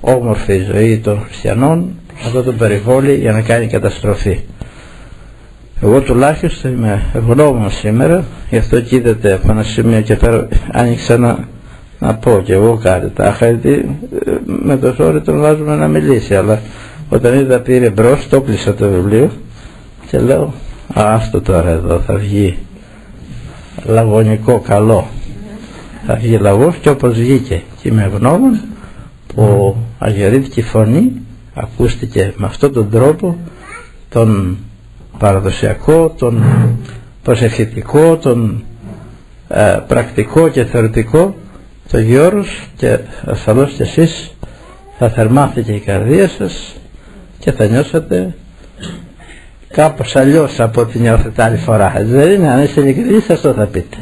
όμορφη ζωή των χριστιανών αυτό το περιβόλι για να κάνει καταστροφή. Εγώ τουλάχιστον είμαι ευγνώμων σήμερα γι' αυτό και είδατε από ένα σημείο και πέρα άνοιξα να, να πω και εγώ κάτι. Τάχα γιατί ε, με το σώρι τον βάζουμε να μιλήσει αλλά όταν είδα πήρε μπρος το κλείσα το βιβλίο και λέω α, αυτό τώρα εδώ θα βγει λαγωνικό καλό θα βγει λαγός και όπως βγήκε και είμαι ευγνώμων που αγιορείτηκε η φωνή ακούστηκε με αυτόν τον τρόπο τον παραδοσιακό, τον προσευχητικό, τον ε, πρακτικό και θεωρητικό το Γιώργος και ασφαλώς και εσείς θα θερμάθηκε η καρδία σας και θα νιώσετε κάπως αλλιώς από ό,τι νιώθετε άλλη φορά. Δεν είναι, αν είστε ειλικρινείς αυτό θα πείτε.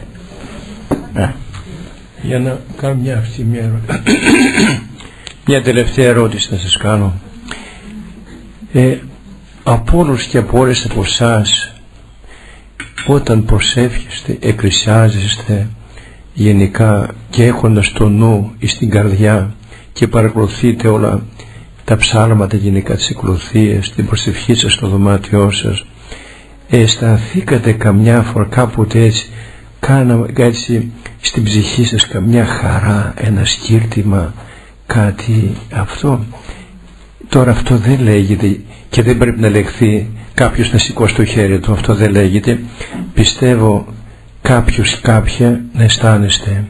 Ναι. Για να κάνω μια αυτή μια μια τελευταία ερώτηση να σας κάνω. Ε, από όλους και από όλες από εσάς όταν προσεύχεστε, εκκλησιάζεστε γενικά και έχοντας το νου ή στην καρδιά και παρακολουθείτε όλα τα ψάλματα γενικά τις εκκλουθίες, την προσευχή σας στο δωμάτιό σας αισθανθήκατε καμιά φορά κάποτε έτσι κάναμε έτσι στην ψυχή σας καμιά χαρά, ένα σκύρτημα κάτι αυτό. Τώρα αυτό δεν λέγεται και δεν πρέπει να λεχθεί κάποιος να σηκώσει το χέρι του αυτό δεν λέγεται. Πιστεύω κάποιος κάποια να αισθάνεστε.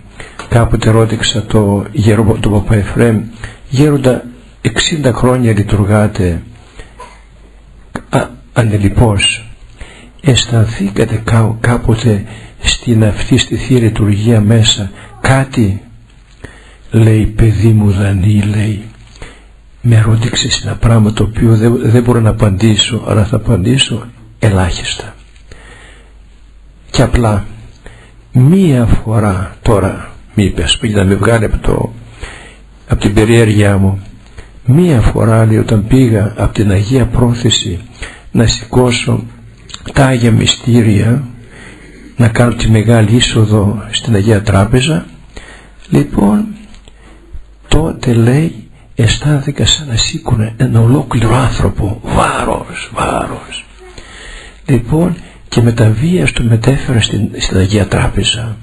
Κάποτε ρώτηξα το γέρο του Παπα Εφραίμ γέροντα 60 χρόνια λειτουργάτε. Ανελιπώς αισθανθήκατε κάποτε στην αυτή στη Θεία Λειτουργία μέσα κάτι; Λέει παιδί μου Δανή λέει. Με ρώτηξε ένα πράγμα το οποίο δεν, δεν μπορώ να απαντήσω αλλά θα απαντήσω ελάχιστα. Και απλά μία φορά τώρα μη είπες πήγε να με βγάλει από, το, από την περιέργειά μου μία φορά λέει όταν πήγα από την Αγία Πρόθεση να σηκώσω τα Άγια Μυστήρια να κάνω τη μεγάλη είσοδο στην Αγία Τράπεζα λοιπόν τότε λέει αισθάνθηκα σαν να σήκουν ένα ολόκληρο άνθρωπο βάρος, βάρος. Λοιπόν και με τα βία του μετέφερα στην, στην Αγία Τράπεζα.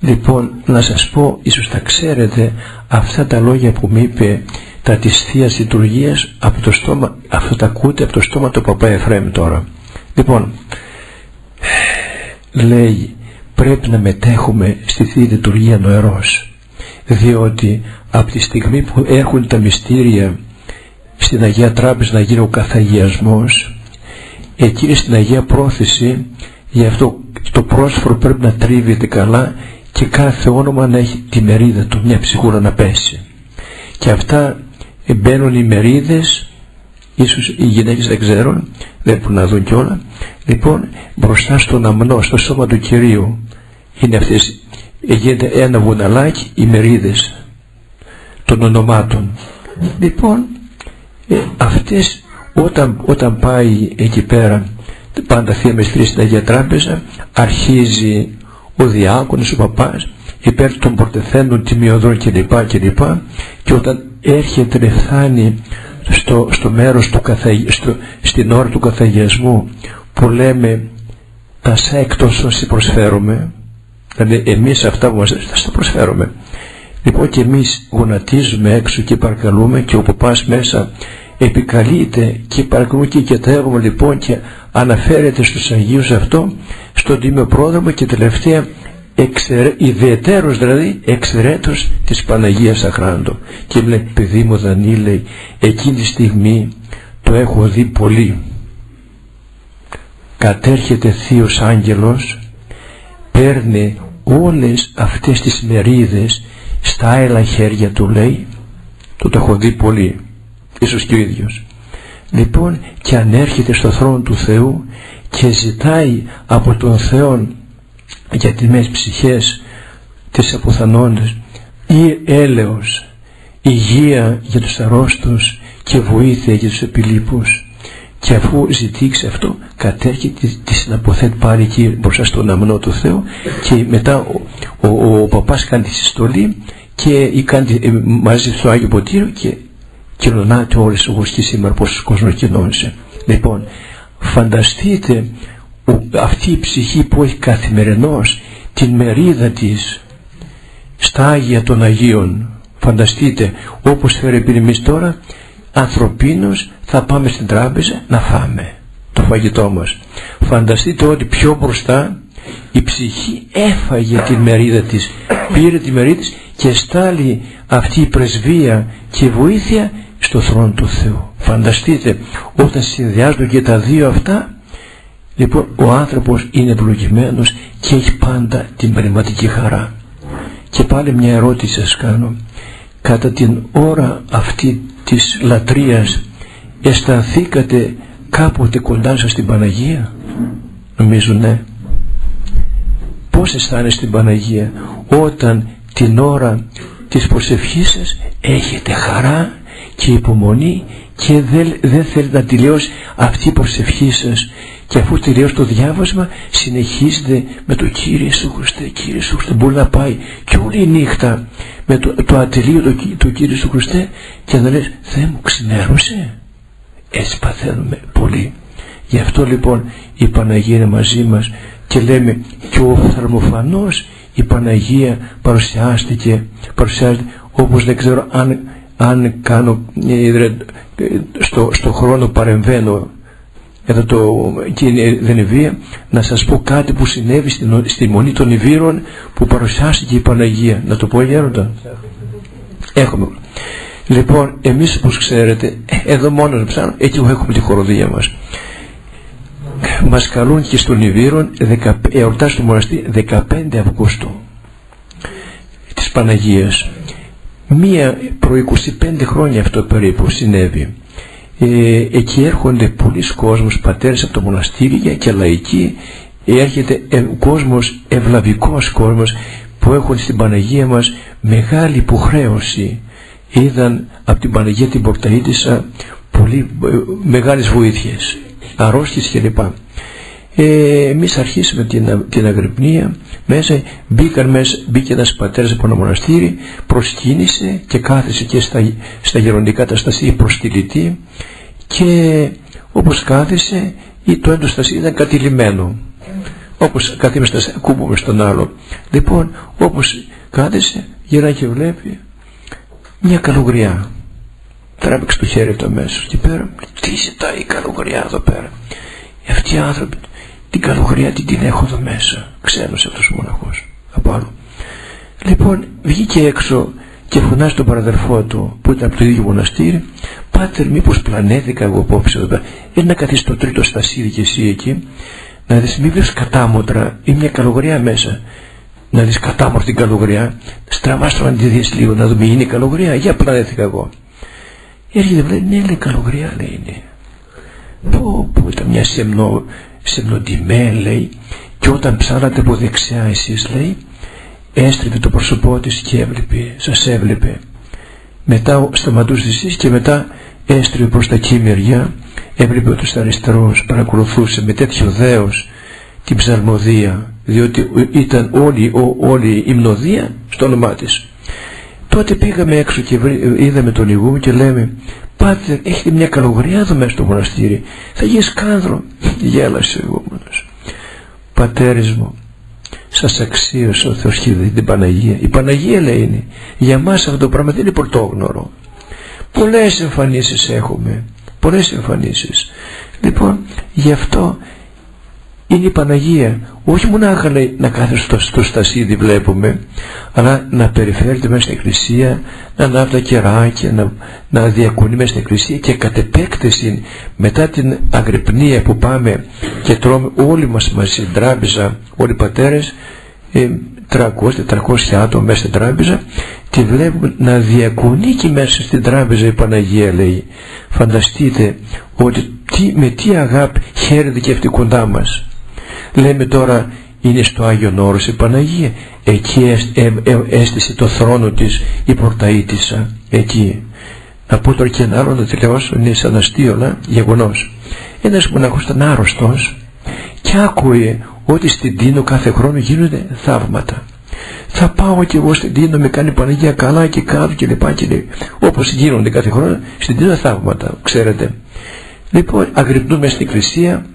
Λοιπόν να σας πω ίσως τα ξέρετε αυτά τα λόγια που μου είπε τα της Θείας Λειτουργίας από το στόμα, αυτό τα ακούτε από το στόμα του Παπά Εφραίμ τώρα. Λοιπόν λέει πρέπει να μετέχουμε στη Θεία Λειτουργία νοερός διότι από τη στιγμή που έρχονται τα μυστήρια στην Αγία Τράπεζα να γίνει ο καθαγιασμός εκεί στην Αγία Πρόθεση γι' αυτό το πρόσφορο πρέπει να τρίβεται καλά και κάθε όνομα να έχει τη μερίδα του μια ψυχούρα να πέσει. Και αυτά μπαίνουν οι μερίδες ίσως οι γυναίκες δεν ξέρουν δεν μπορούν να δουν κιόλα. Λοιπόν μπροστά στον αμνό στο σώμα του Κυρίου είναι αυτές γίνεται ένα βουναλάκι οι μερίδες των ονομάτων. Λοιπόν ε, αυτές όταν, όταν πάει εκεί πέρα πάντα θεία μεστρή στην Αγία Τράπεζα αρχίζει ο διάκονος, ο παπάς υπέρ των πορτεθέντων τιμιωδών κλπ. κλπ. Και όταν έρχεται φτάνει στο, στο μέρος του στο, στην ώρα του καθαγιασμού που λέμε τα σέκτος όσοι προσφέρουμε δηλαδή εμείς αυτά που μας θα τα προσφέρουμε λοιπόν και εμείς γονατίζουμε έξω και παρακαλούμε και ο παπάς μέσα επικαλείται και παρακολουθεί και κατέβουμε λοιπόν και αναφέρεται στους Αγίους αυτό στον Τίμιο Πρόδρομο και τελευταία εξαιρε, ιδιαιτέρως δηλαδή εξαιρέτως της Παναγίας Αχράντο και λέει παιδί μου Δανίλη εκείνη τη στιγμή το έχω δει πολύ. Κατέρχεται Θείος Άγγελος παίρνει όλες αυτές τις μερίδες στα άελα χέρια του λέει το το έχω δει πολύ ίσως και ο ίδιος. Λοιπόν και ανέρχεται στο θρόνο του Θεού και ζητάει από τον Θεό για τιμές ψυχές τις αποθανόντες ή έλεος υγεία για τους αρρώστους και βοήθεια για τους επιλήπους. Και αφού ζητήξει αυτό κατέρχεται τη συναποθέτει πάλι εκεί μπροστά στον αμνό του Θεού και μετά ο, ο, ο παπάς κάνει τη συστολή και κάνει, ε, μαζί στο Άγιο Ποτήριο και κοινωνάται όλες οι γοστοί σήμερα πως ο κόσμος κοινώνησε. Λοιπόν φανταστείτε αυτή η ψυχή που έχει καθημερινώς την μερίδα της στα Άγια των Αγίων. Φανταστείτε όπως φέρει εμείς τώρα ανθρωπίνος θα πάμε στην τράπεζα να φάμε το φαγητό μας. Φανταστείτε ότι πιο μπροστά η ψυχή έφαγε την μερίδα της πήρε τη μερίδα της και στάλει αυτή η πρεσβεία και βοήθεια στο θρόνο του Θεού. Φανταστείτε όταν συνδυάζονται και τα δύο αυτά λοιπόν ο άνθρωπος είναι ευλογημένος και έχει πάντα την πνευματική χαρά. Και πάλι μια ερώτηση σας κάνω. Κατά την ώρα αυτή της λατρείας αισθανθήκατε κάποτε κοντά σας στην Παναγία; Νομίζω ναι. Πως αισθάνεστε στην Παναγία όταν την ώρα της προσευχής σας έχετε χαρά; Και υπομονή και δεν, δεν θέλει να τελειώσει αυτή η προσευχή σας. Και αφού τελειώσει το διάβασμα συνεχίζετε με το Κύριε Ιησού Χριστέ, Κύριε Ιησού Χριστέ μπορεί να πάει και όλη η νύχτα με το, το ατελείο το, το Κύριε Ιησού Χριστέ και να λες Θεέ μου ξημέρωσε έτσι παθαίνουμε πολύ. Γι' αυτό λοιπόν η Παναγία είναι μαζί μας και λέμε και ο θερμοφανός η Παναγία παρουσιάστηκε, παρουσιάζεται όπως δεν ξέρω αν αν κάνω ε, στο, στο χρόνο παρεμβαίνω εδώ το, δεν είναι βία να σας πω κάτι που συνέβη στην, στη Μονή των Ιβύρων που παρουσιάστηκε η Παναγία. Να το πω γέροντα. Έχουμε. Λοιπόν εμείς όπως ξέρετε εδώ μόνος ψάχνω εκεί έχουμε τη χοροδία μας. Μας καλούν και στον Ιβύρων εορτάσει το μοναστή 15 Αυγούστου της Παναγίας μία προ 25 χρόνια αυτό περίπου συνέβη. Ε, εκεί έρχονται πολλοί κόσμος πατέρες από το μοναστήρια και λαϊκοί. Έρχεται ε, κόσμος ευλαβικός κόσμος που έχουν στην Παναγία μας μεγάλη υποχρέωση. Είδαν από την Παναγία την Πορταΐτισσα πολύ ε, μεγάλες βοήθειες αρρώστιες κλπ ε, εμείς αρχίσαμε την, την αγρυπνία μέσα μπήκαν μέσα, μπήκε ένας πατέρας από ένα μοναστήρι προσκύνησε και κάθεσε και στα, στα γεροντικά τα στασία προστηλητή και όπως κάθεσε το έντος στασία ήταν κατηλημένο. Όπως καθίμαστε ακούμπουμε στον άλλο. Λοιπόν όπως κάθεσε γυρνάει και βλέπει μια καλογριά. Τράβηξε το χέρι του αμέσως και πέρα τι ζητάει η καλογριά εδώ πέρα; Αυτοί οι άνθρωποι την καλογριά την την έχω εδώ μέσα. Ξένος αυτός ο μοναχός. Από άλλο. Λοιπόν βγήκε έξω και φωνάζει τον παραδερφό του που ήταν από το ίδιο μοναστήρι. Πάτερ μήπως πλανέθηκα εγώ απόψε εδώ πέρα. Έλα να καθίσεις στο τρίτο στασίδι και εσύ εκεί. Να δεις μη βρεις κατάμοτρα ή μια καλογριά μέσα. Να δεις κατάμορφη καλογριά στραβάς το αντιδείς λίγο να δούμε είναι η καλογριά για πλανέθηκα εγώ έρχεται βλέπει ναι λέει καλογριά λέει είναι πω πω ήταν μια σεμνο, σεμνοντιμέ λέει και όταν ψάρατε από δεξιά εσείς λέει έστριβε το πρόσωπό της και έβλεπε, σας έβλεπε. Μετά σταματούσε εσείς και μετά έστριβε προς τα εκεί μεριά έβλεπε ότι στα αριστερός παρακολουθούσε με τέτοιο δέος την ψαλμοδία διότι ήταν όλη, ό, όλη η μνοδία στο όνομά της τότε πήγαμε έξω και είδαμε τον ηγούμενο και λέμε Πάτερ έχετε μια καλογριά εδώ μέσα στο μοναστήρι. Θα γίνεις σκάνδρο γέλασε ο ηγούμενος πατέρες μου σας αξίωσε ο Θεός και την Παναγία η Παναγία λέει είναι για μας αυτό το πράγμα δεν είναι πρωτόγνωρο πολλές εμφανίσεις έχουμε πολλές εμφανίσεις λοιπόν γι' αυτό είναι η Παναγία. Όχι μονάχα λέει να κάθεσαι στο, στο στασίδι βλέπουμε αλλά να περιφέρεται μέσα στην εκκλησία να ανάβει τα κεράκια να, να διακονεί μέσα στην εκκλησία και κατ' επέκταση μετά την αγρυπνία που πάμε και τρώμε όλοι μας μαζί στην τράπεζα όλοι οι πατέρες ε, 300-400 άτομα μέσα στην τράπεζα τη βλέπουμε να διακονεί και μέσα στην τράπεζα η Παναγία λέει. Φανταστείτε ότι τι, με τι αγάπη χαίρεται και αυτή κοντά μας λέμε τώρα είναι στο Άγιον Όρος η Παναγία εκεί έστησε το θρόνο της η Πορταΐτισσα εκεί. Να πω τώρα και ένα άλλο να τελειώσω. Είναι σαν αστείο γεγονός. Ένας μοναχός ήταν άρρωστος και άκουε ότι στην Τίνο κάθε χρόνο γίνονται θαύματα. Θα πάω και εγώ στην Τίνο με κάνει Παναγία καλά και κάτω και λοιπά και λοιπά όπως γίνονται κάθε χρόνο στην Τίνο θαύματα ξέρετε. Λοιπόν αγρυπνούμε στην εκκλησία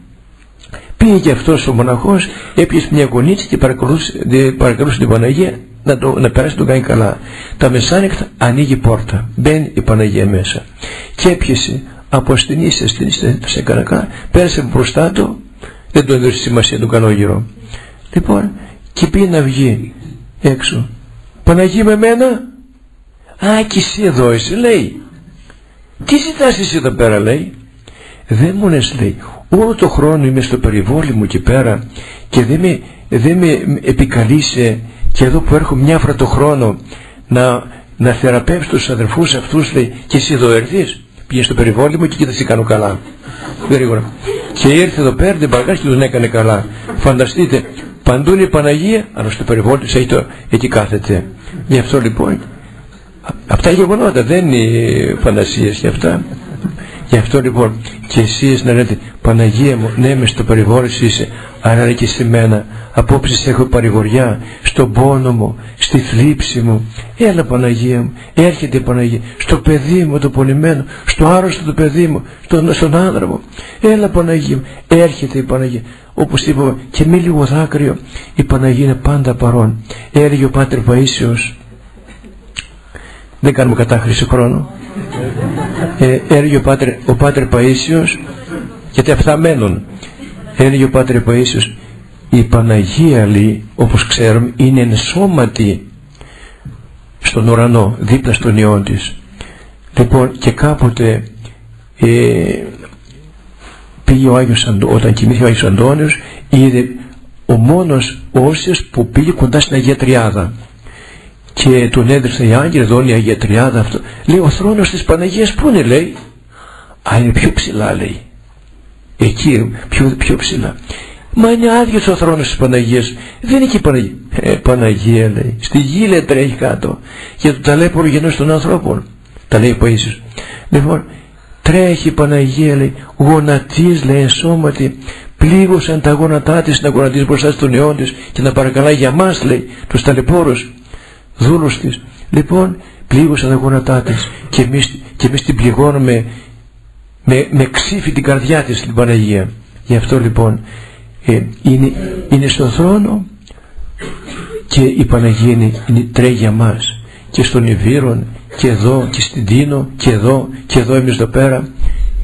πήγε και αυτός ο μοναχός έπιασε μια γονίτσα και παρακολούσε, παρακολούσε την Παναγία να, το, να περάσει τον κάνει καλά. Τα μεσάνυχτα ανοίγει πόρτα. Μπαίνει η Παναγία μέσα. Και έπιασε από ασθενή σε ασθενή σε κανακά πέρασε μπροστά του δεν του έδωσε σημασία τον κανόγυρο λοιπόν και πήγε να βγει έξω. Παναγία με μένα; Α και εσύ εδώ είσαι λέει. Τι ζητάς εσύ εδώ πέρα λέει. Δεν μου λες λέει όλο το χρόνο είμαι στο περιβόλι μου εκεί πέρα και δεν με, δεν με επικαλείσαι και εδώ που έρχομαι μια φορά το χρόνο να, να θεραπεύσω τους αδερφούς αυτούς λέει και εσύ εδώ έρθεις πήγες στο περιβόλι μου και κοίτα τι κάνω καλά γρήγορα. Και ήρθε εδώ πέρα την παγκάς και τον έκανε καλά φανταστείτε παντού είναι η Παναγία αλλά στο περιβόλι έχει το, εκεί κάθεται. Γι' αυτό λοιπόν αυτά γεγονότα δεν είναι φαντασίες γι' αυτά Γι' αυτό λοιπόν και εσείς να λέτε Παναγία μου ναι μες στο παρηγόρι είσαι αλλά και σε μένα. Απόψε έχω παρηγοριά στον πόνο μου στη θλίψη μου. Έλα Παναγία μου έρχεται η Παναγία στο παιδί μου το πονημένο στο άρρωστο το παιδί μου στον, στον άνδρα μου. Έλα Παναγία μου έρχεται η Παναγία όπως είπαμε και με λίγο δάκρυο η Παναγία είναι πάντα παρόν. Έλεγε ο Πάτερ Παΐσιος δεν κάνουμε κατάχρηση χρόνο ε, έλεγε ο Πάτερ, ο Πάτερ Παΐσιος γιατί αυτά μένουν. Έλεγε ο Πάτερ Παΐσιος η Παναγία λέει όπως ξέρουμε είναι ενσώματη στον ουρανό δίπλα στον ιόν της λοιπόν και κάποτε ε, πήγε ο Άγιος όταν κοιμήθηκε ο Άγιος Αντώνιος είδε ο μόνος Όσιος που πήγε κοντά στην Αγία Τριάδα και τον έδρυσαν οι άγγελοι εδώ είναι η Αγία Τριάδα αυτό. Λέει ο θρόνος της Παναγίας που είναι λέει. Α είναι πιο ψηλά λέει. Εκεί πιο, πιο ψηλά μα είναι άδειος ο θρόνος της Παναγίας δεν είναι και η Παναγία ε, Παναγία λέει. Στη γη λέει τρέχει κάτω για το ταλέπορο γενός των ανθρώπων τα λέει ο Παΐσιος. Λοιπόν τρέχει η Παναγία λέει. Γονατής λέει ενσώματη πλήγωσαν τα γόνατά της να γονατίζει μπροστά στον ιόν της και να παρακαλάει για μας λέει τους ταλαιπώρους δούλους της. Λοιπόν πλήγωσαν τα γόνατά της. Και εμείς, και εμείς την πληγώνουμε με, με ξύφη την καρδιά της την Παναγία. Γι' αυτό λοιπόν ε, είναι, είναι στον θρόνο και η Παναγία είναι, είναι τρέχει για μας. Και στον Ιβύρον και εδώ και στην Τίνο και εδώ και εδώ εμείς εδώ πέρα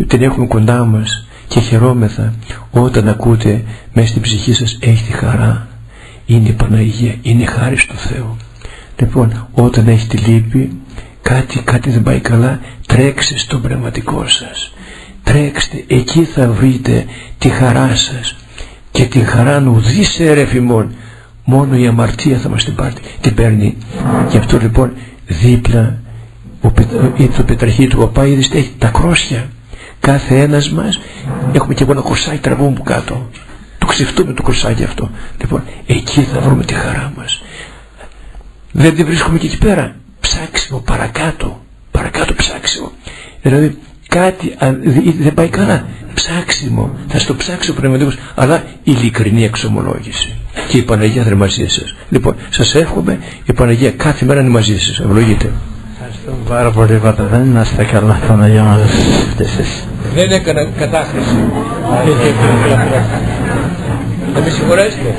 την έχουμε κοντά μας. Και χαιρόμεθα όταν ακούτε μέσα στην ψυχή σας έχει τη χαρά είναι η Παναγία, είναι η χάρη του Θεού λοιπόν όταν έχει τη λύπη κάτι, κάτι δεν πάει καλά τρέξτε στο πνευματικό σας. Τρέξτε εκεί θα βρείτε τη χαρά σας. Και τη χαρά νου δίσε ερεφημών μόνο η αμαρτία θα μας την πάρει. Την παίρνει. Γι' αυτό λοιπόν δίπλα ο, το πετραχή του παπάιδης έχει τα κρόσια. Κάθε ένας μας έχουμε και εγώ ένα κουρσάκι τραβούμε από κάτω. Το ξεφτούμε το κουρσάκι αυτό. Λοιπόν εκεί θα βρούμε τη χαρά μας δεν τη βρίσκουμε και εκεί πέρα. Ψάξιμο παρακάτω. Παρακάτω ψάξιμο δηλαδή κάτι δεν πάει καλά ψάξιμο θα στο ψάξει ο πνευματικός. Αλλά ειλικρινή εξομολόγηση. Και η Παναγία θα είναι μαζί σας. Λοιπόν σας εύχομαι η Παναγία κάθε μέρα είναι μαζί σας. Ευλογείτε. Ευχαριστώ πάρα πολύ Παταδάν να είστε καλά Παναγία μας. Δεν έκανα κατάχρηση. Να με συγχωρέσετε